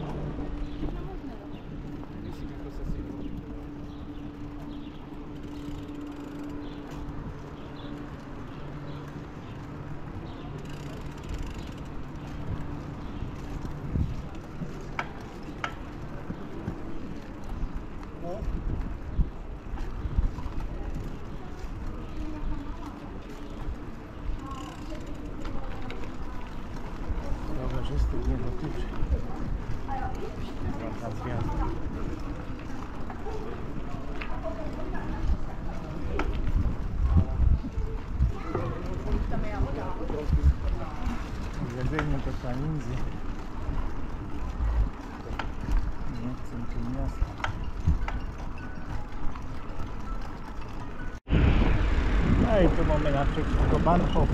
No i tu mamy naprzeciwko Banków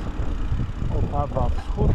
Opawa Wschód.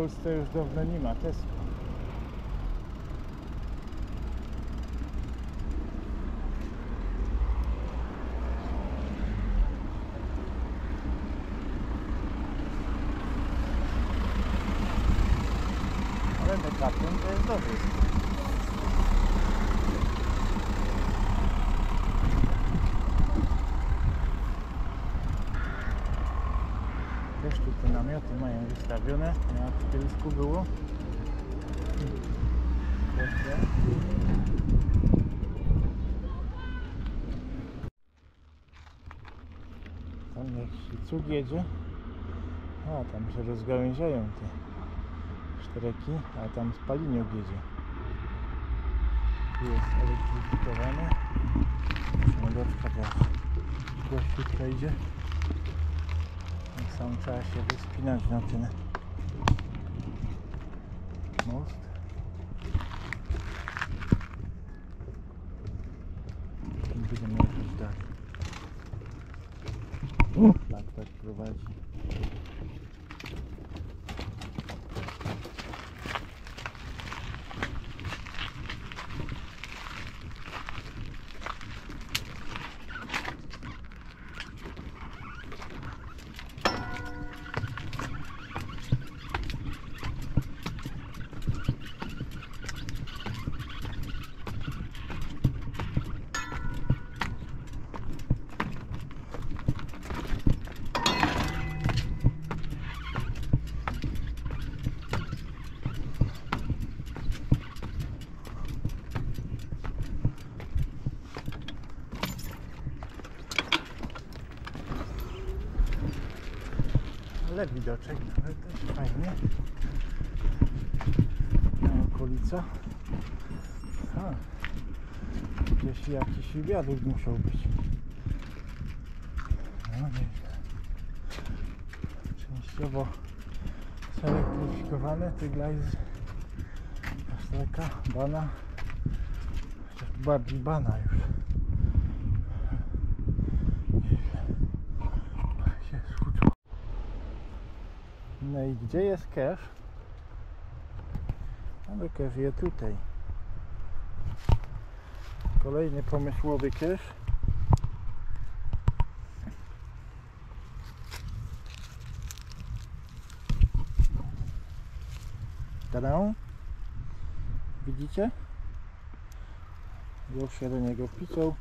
Polsce już dawno nie ma. Tesco. Ale Decathlon to jest dobry sklep. Też tu namioty mają wystawione, w Kielsku było. Tam jakiś cud jedzie. A, tam się rozgałęziają te sztreki, a tam spalinio jedzie. Tu jest elektryfikowane. Musimy doczekać aż gościu przejdzie. Tak samo trzeba się wyspinać na ten widoczek ale też fajnie. Na okolica. A, gdzieś jakiś wiadukt musiał być. No nieźle. Częściowo zelektryfikowane te glajzy. Taka bana. Chociaż bardziej bana już. Nieźle. Się schuczyło. No i gdzie jest cache? No cache jest tutaj. Kolejny pomysłowy cache. Tada! Widzicie? Już się do niego wpisał.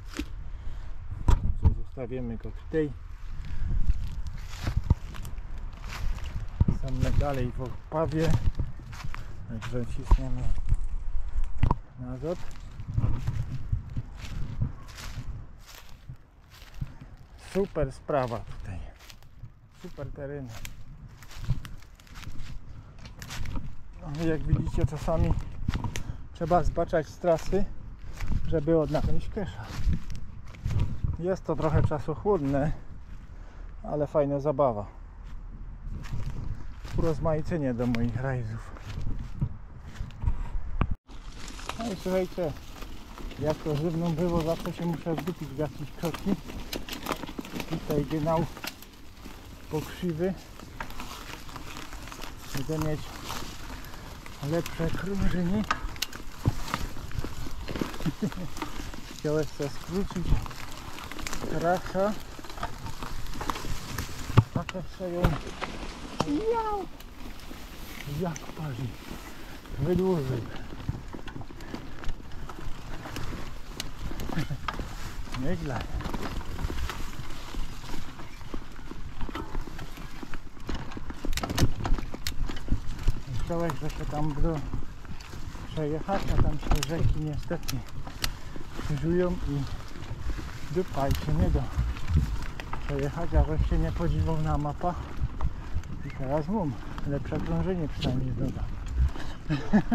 Także Zostawimy go tutaj. Są dalej w opawie. Także cisniemy nazad. Super sprawa tutaj. Super tereny. No, jak widzicie czasami trzeba zbaczać z trasy, żeby odnaleźć kesza. Jest to trochę czasochłonne, ale fajna zabawa. Urozmaicenie do moich rajzów. No i słuchajcie, jak to żywną było, zawsze się muszę zgubić w jakieś kroki. Tutaj genau pokrzywy. Będę mieć lepsze krążenie. Chciałem sobie skrócić trasa. Jak sobie ją Miau! jak pali wydłużył. Nieźle. Myślałeś, że się tam do przejechać, a tam się rzeki niestety krzyżują i dupa i się nie da przejechać, a się nie podziwał na mapa teraz mam lepsze krążenie przynajmniej zdobę.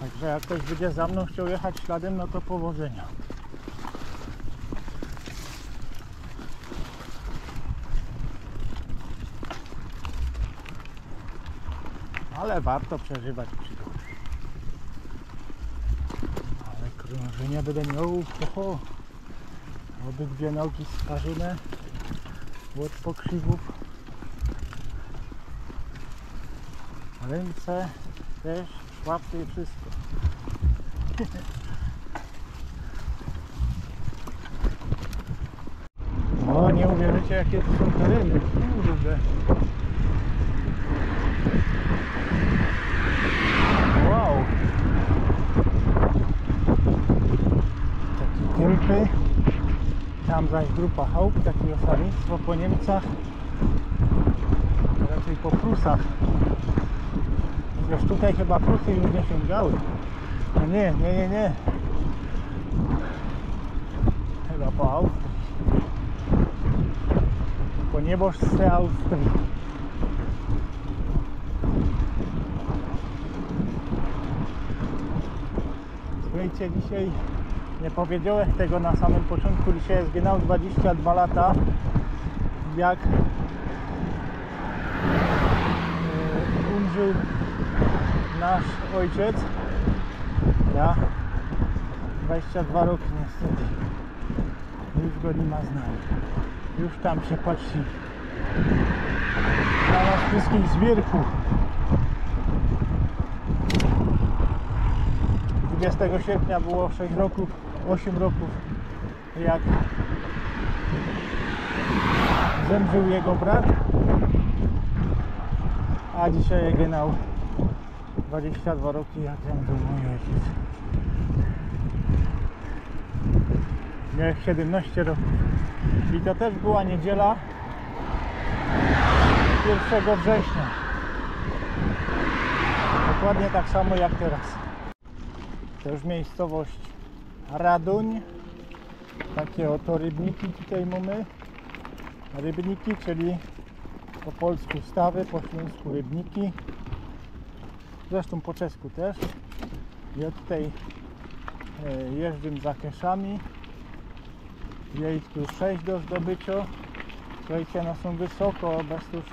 Także jak ktoś będzie za mną chciał jechać śladem, no to powodzenia. Ale warto przeżywać przygody. Ale krążenia będę miał, ho, ho. Obydwie nogi sparzone od pokrzywów. Ręce też, łapy i wszystko. No nie uwierzycie jakie to są tereny. Kurde. Tam zaś grupa chałup, takie osadnictwo po Niemcach. Raczej po Prusach. Chociaż tutaj chyba Prusy już nie sięgały. No nie, nie, nie, nie. Chyba po Austrii. Po nieboszce Austrii. Słuchajcie, dzisiaj nie powiedziałem tego na samym początku. Dzisiaj jest genau 22 lata, jak e, umrzył nasz ojciec. Ja 22 roki niestety. Już go nie ma z nami. Już tam się patrzy na nas wszystkich z wierchu. 20 sierpnia było 6 roków, 8 roków jak zemrzył jego brat, a dzisiaj genau 22 roki jak zemrzył mój ojciec. Miałem 17 roków i to też była niedziela 1 września. Dokładnie tak samo jak teraz. To już miejscowość Raduń. Takie oto rybniki tutaj mamy. Rybniki, czyli po polsku stawy, po śląsku rybniki. Zresztą po czesku też. Ja tutaj e, jeżdżę za keszami. Jest tu 6 do zdobycia. Słuchajcie, one są wysoko, bez już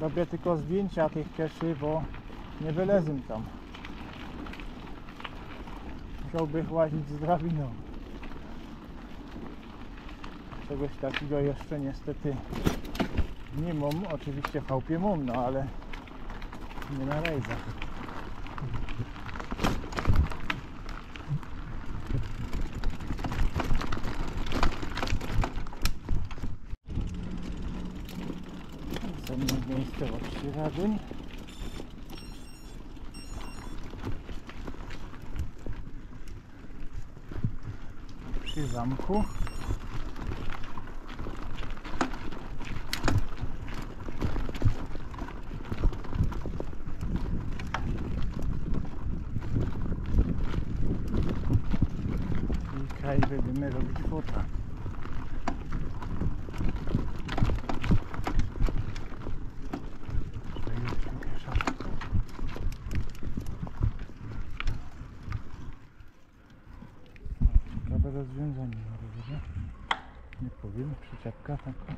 robię tylko zdjęcia tych keszy, bo nie wylezę tam. Musiałbym łazić z drabiną. Czegoś takiego jeszcze niestety nie mam. Oczywiście w chałupie mam, no ale nie na rejzach. Są w miejscowości Raduń. Przy zamku. I kraj będziemy robić fota. Ciekawe rozwiązanie na rowerze. Nie powiem, przyczepka taka.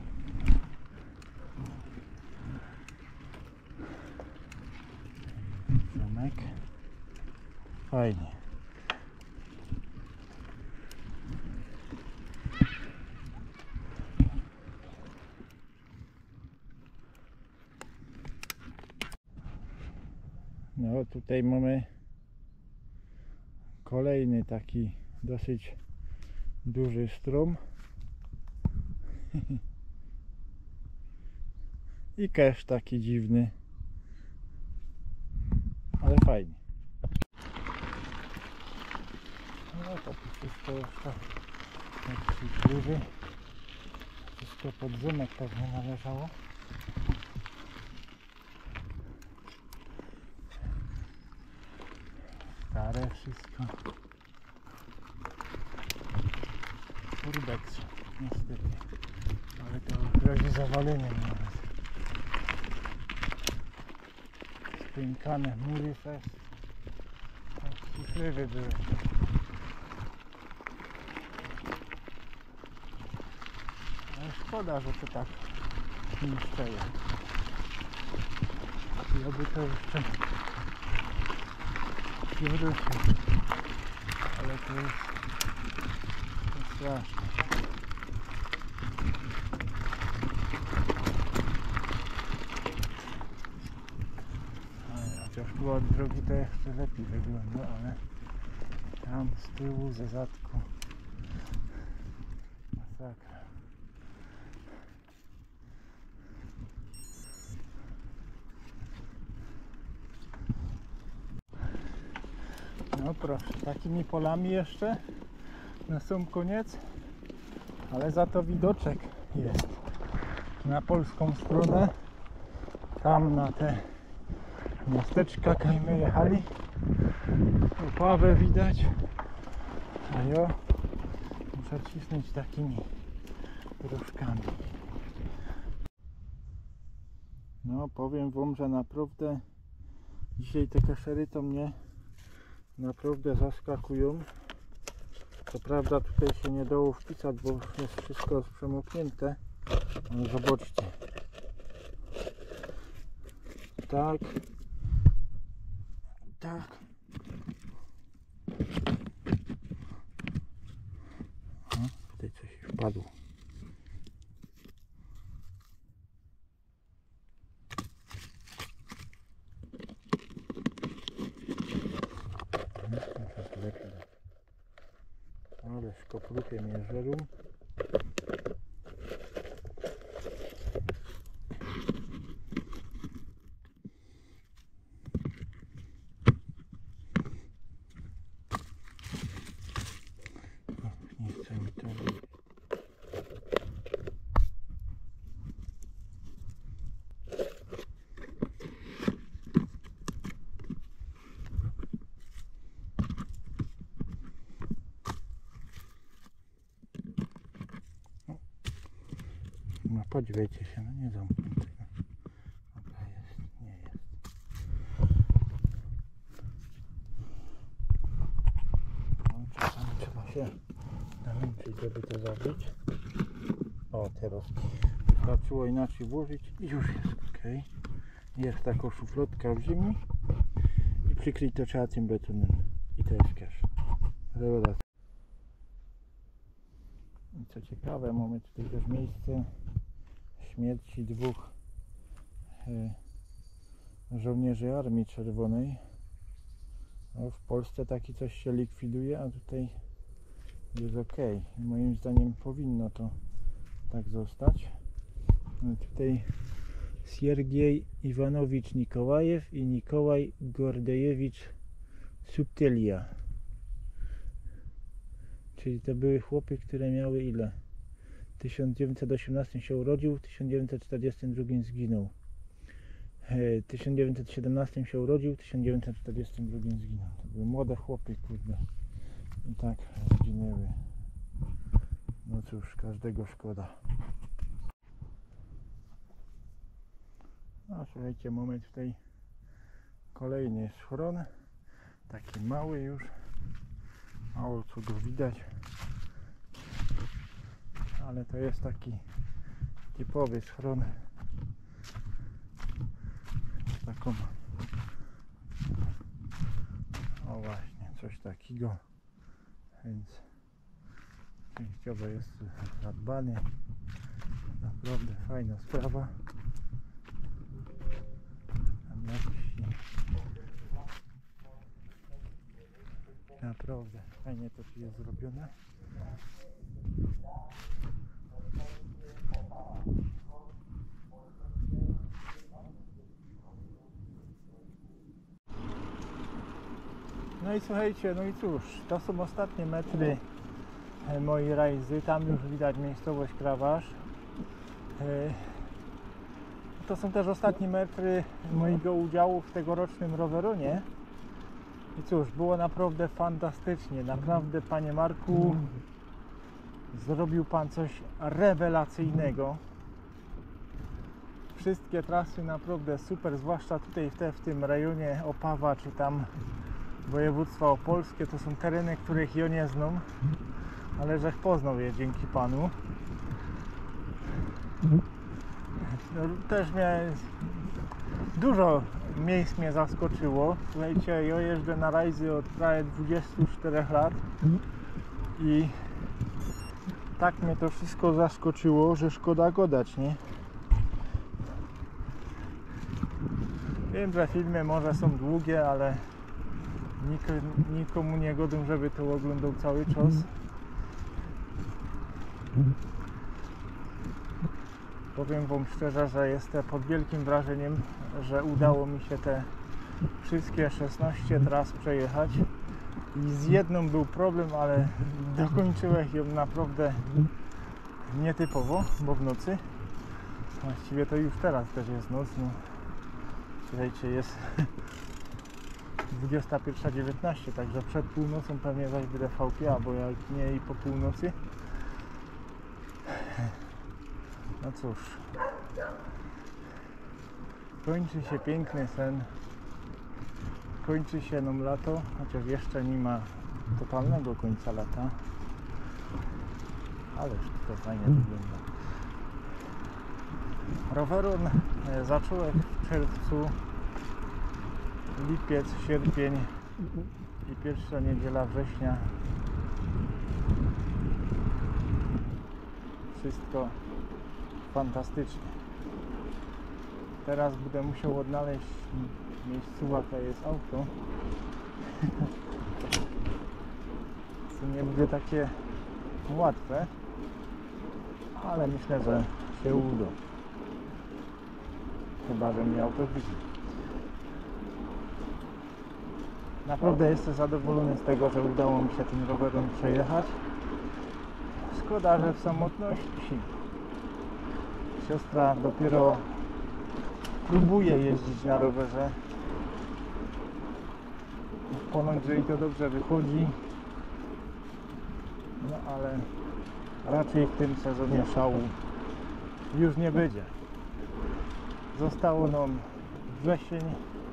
Zamek. Fajnie. No tutaj mamy kolejny taki dosyć duży strum. I kesz taki dziwny. Ale fajnie. No to wszystko jakiś kluży wszystko pod zymek pewnie należało stare wszystko. Urbex niestety. Ale to grozi zawaleniem nawet spękane mury fest. Chwilwy były. Ale szkoda, że to tak niszczeje ja by to jeszcze przywrócił ale to jest, to jest straszne Chociaż tu od drogi to jeszcze lepiej wygląda, ale tam z tyłu, ze zadku masakra. No proszę, takimi polami jeszcze. Na sam koniec, ale za to widoczek jest. Na polską stronę, tam na te miasteczka, kaj my jechali, opawę widać, a ja muszę cisnąć takimi dróżkami. No powiem wam, że naprawdę dzisiaj te kaszery to mnie naprawdę zaskakują. Co prawda tutaj się nie dało wpisać, bo jest wszystko przemoknięte. Zobaczcie. Tak. O, tutaj coś wpadło. Teraz lepiej. Ale szkopruchy mnie żerą. O, Nie chce mi to wyjść. Podziwiajcie się, no nie zamknij tego. Jest. No, trzeba się namęczyć, żeby to zabić. O, teraz wystarczyło inaczej włożyć i już jest ok. Jest taka szufladka w ziemi i przykryć to trzeba tym betonem. I to jest cash. Rewelacja. I co ciekawe, mamy tutaj też miejsce śmierci dwóch e, żołnierzy Armii Czerwonej. No, w Polsce taki coś się likwiduje, a tutaj jest ok. Moim zdaniem powinno to tak zostać. No, tutaj Siergiej Iwanowicz Nikołajew i Nikołaj Gordejewicz Subtelia. Czyli to były chłopy, które miały ile? W 1918 się urodził, w 1942 zginął. E, W 1917 się urodził, w 1942 zginął. To były młode chłopy, kurde. I tak zginęły. No cóż, każdego szkoda. No słuchajcie, mamy tutaj kolejny schron. Taki mały już. Mało co go widać. Ale to jest taki typowy schron. Z taką o właśnie, coś takiego. Więc częściowo jest zadbany. Naprawdę fajna sprawa. Naprawdę fajnie to tu jest zrobione. No i słuchajcie, no i cóż, to są ostatnie metry e, mojej rajzy. Tam już widać miejscowość Krawasz. E, To są też ostatnie metry mojego udziału w tegorocznym roweronie. I cóż, było naprawdę fantastycznie. Naprawdę, panie Marku, zrobił pan coś rewelacyjnego. Wszystkie trasy naprawdę super, zwłaszcza tutaj w, te, w tym rejonie Opawa, czy tam województwa opolskie. To są tereny, których ja nie znam, ale żech poznał je dzięki panu. No, też mnie dużo miejsc mnie zaskoczyło. Słuchajcie, ja jeżdżę na rajzy od prawie 24 lat i tak mnie to wszystko zaskoczyło, że szkoda gadać, nie? Wiem, że filmy może są długie, ale nik- nikomu nie godzę, żeby to oglądał cały czas. Powiem Wam szczerze, że jestem pod wielkim wrażeniem, że udało mi się te wszystkie 16 tras przejechać. I z jedną był problem, ale dokończyłem ją naprawdę nietypowo, bo w nocy. Właściwie to już teraz też jest noc. No. Słuchajcie, jest 21.19, także przed północą pewnie zaś będę VP, albo jak nie i po północy. No cóż. Kończy się piękny sen. Kończy się nam lato, chociaż jeszcze nie ma totalnego końca lata. Ależ to fajnie wygląda. Roweron e, zacząłem w czerwcu, lipiec, sierpień i pierwsza niedziela września. Wszystko fantastycznie. Teraz będę musiał odnaleźć miejscówkę, jaka jest auto. Co nie będzie takie łatwe, ale myślę, że się uda. Chyba, że mnie auto widzi. Naprawdę jestem zadowolony z tego, że udało mi się tym rowerem przejechać. Szkoda, że w samotności siostra dopiero próbuje jeździć na rowerze. Ponoć, że i to dobrze wychodzi. No ale raczej w tym sezonie szału już nie będzie. Zostało nam wrzesień,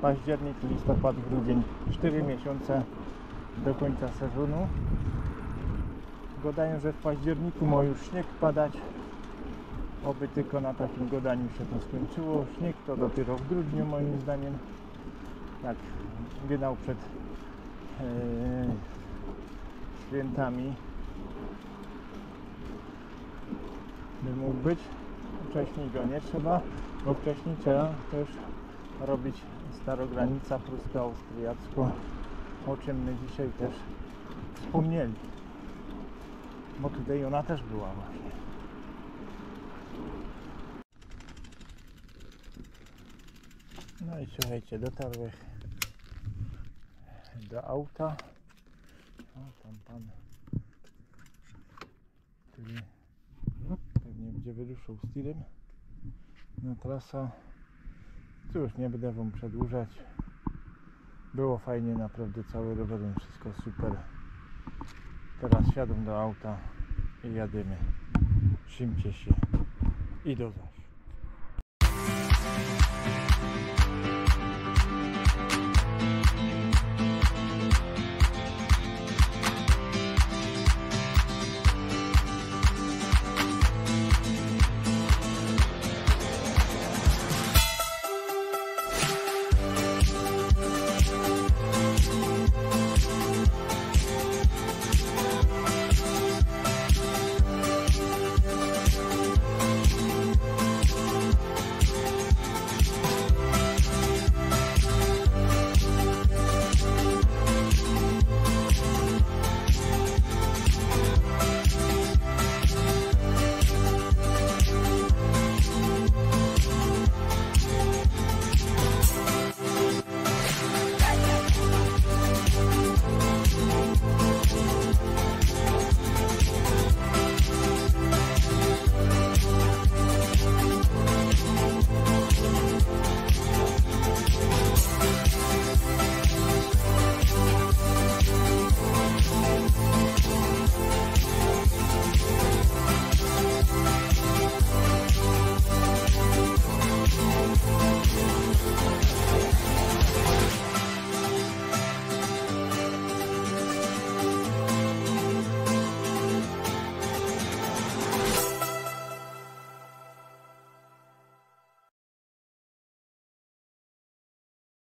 październik, listopad, grudzień. 4 miesiące do końca sezonu. Gadają, że w październiku ma już śnieg padać. Oby tylko na takim godaniu się to skończyło. Śnieg to dopiero w grudniu moim zdaniem. Jak wydał przed e, świętami by mógł być. Wcześniej go nie trzeba, bo wcześniej trzeba też robić starogranica prusko-austriacko, o czym my dzisiaj też wspomnieli. Bo tutaj ona też była właśnie. No i słuchajcie, dotarłem do auta. O, tam pan, który pewnie będzie wyruszył z tirem na trasa. Cóż, nie będę wam przedłużać. Było fajnie, naprawdę cały rowerem, wszystko super. Teraz siadam do auta i jadymy. Szymcie się i do zobaczenia.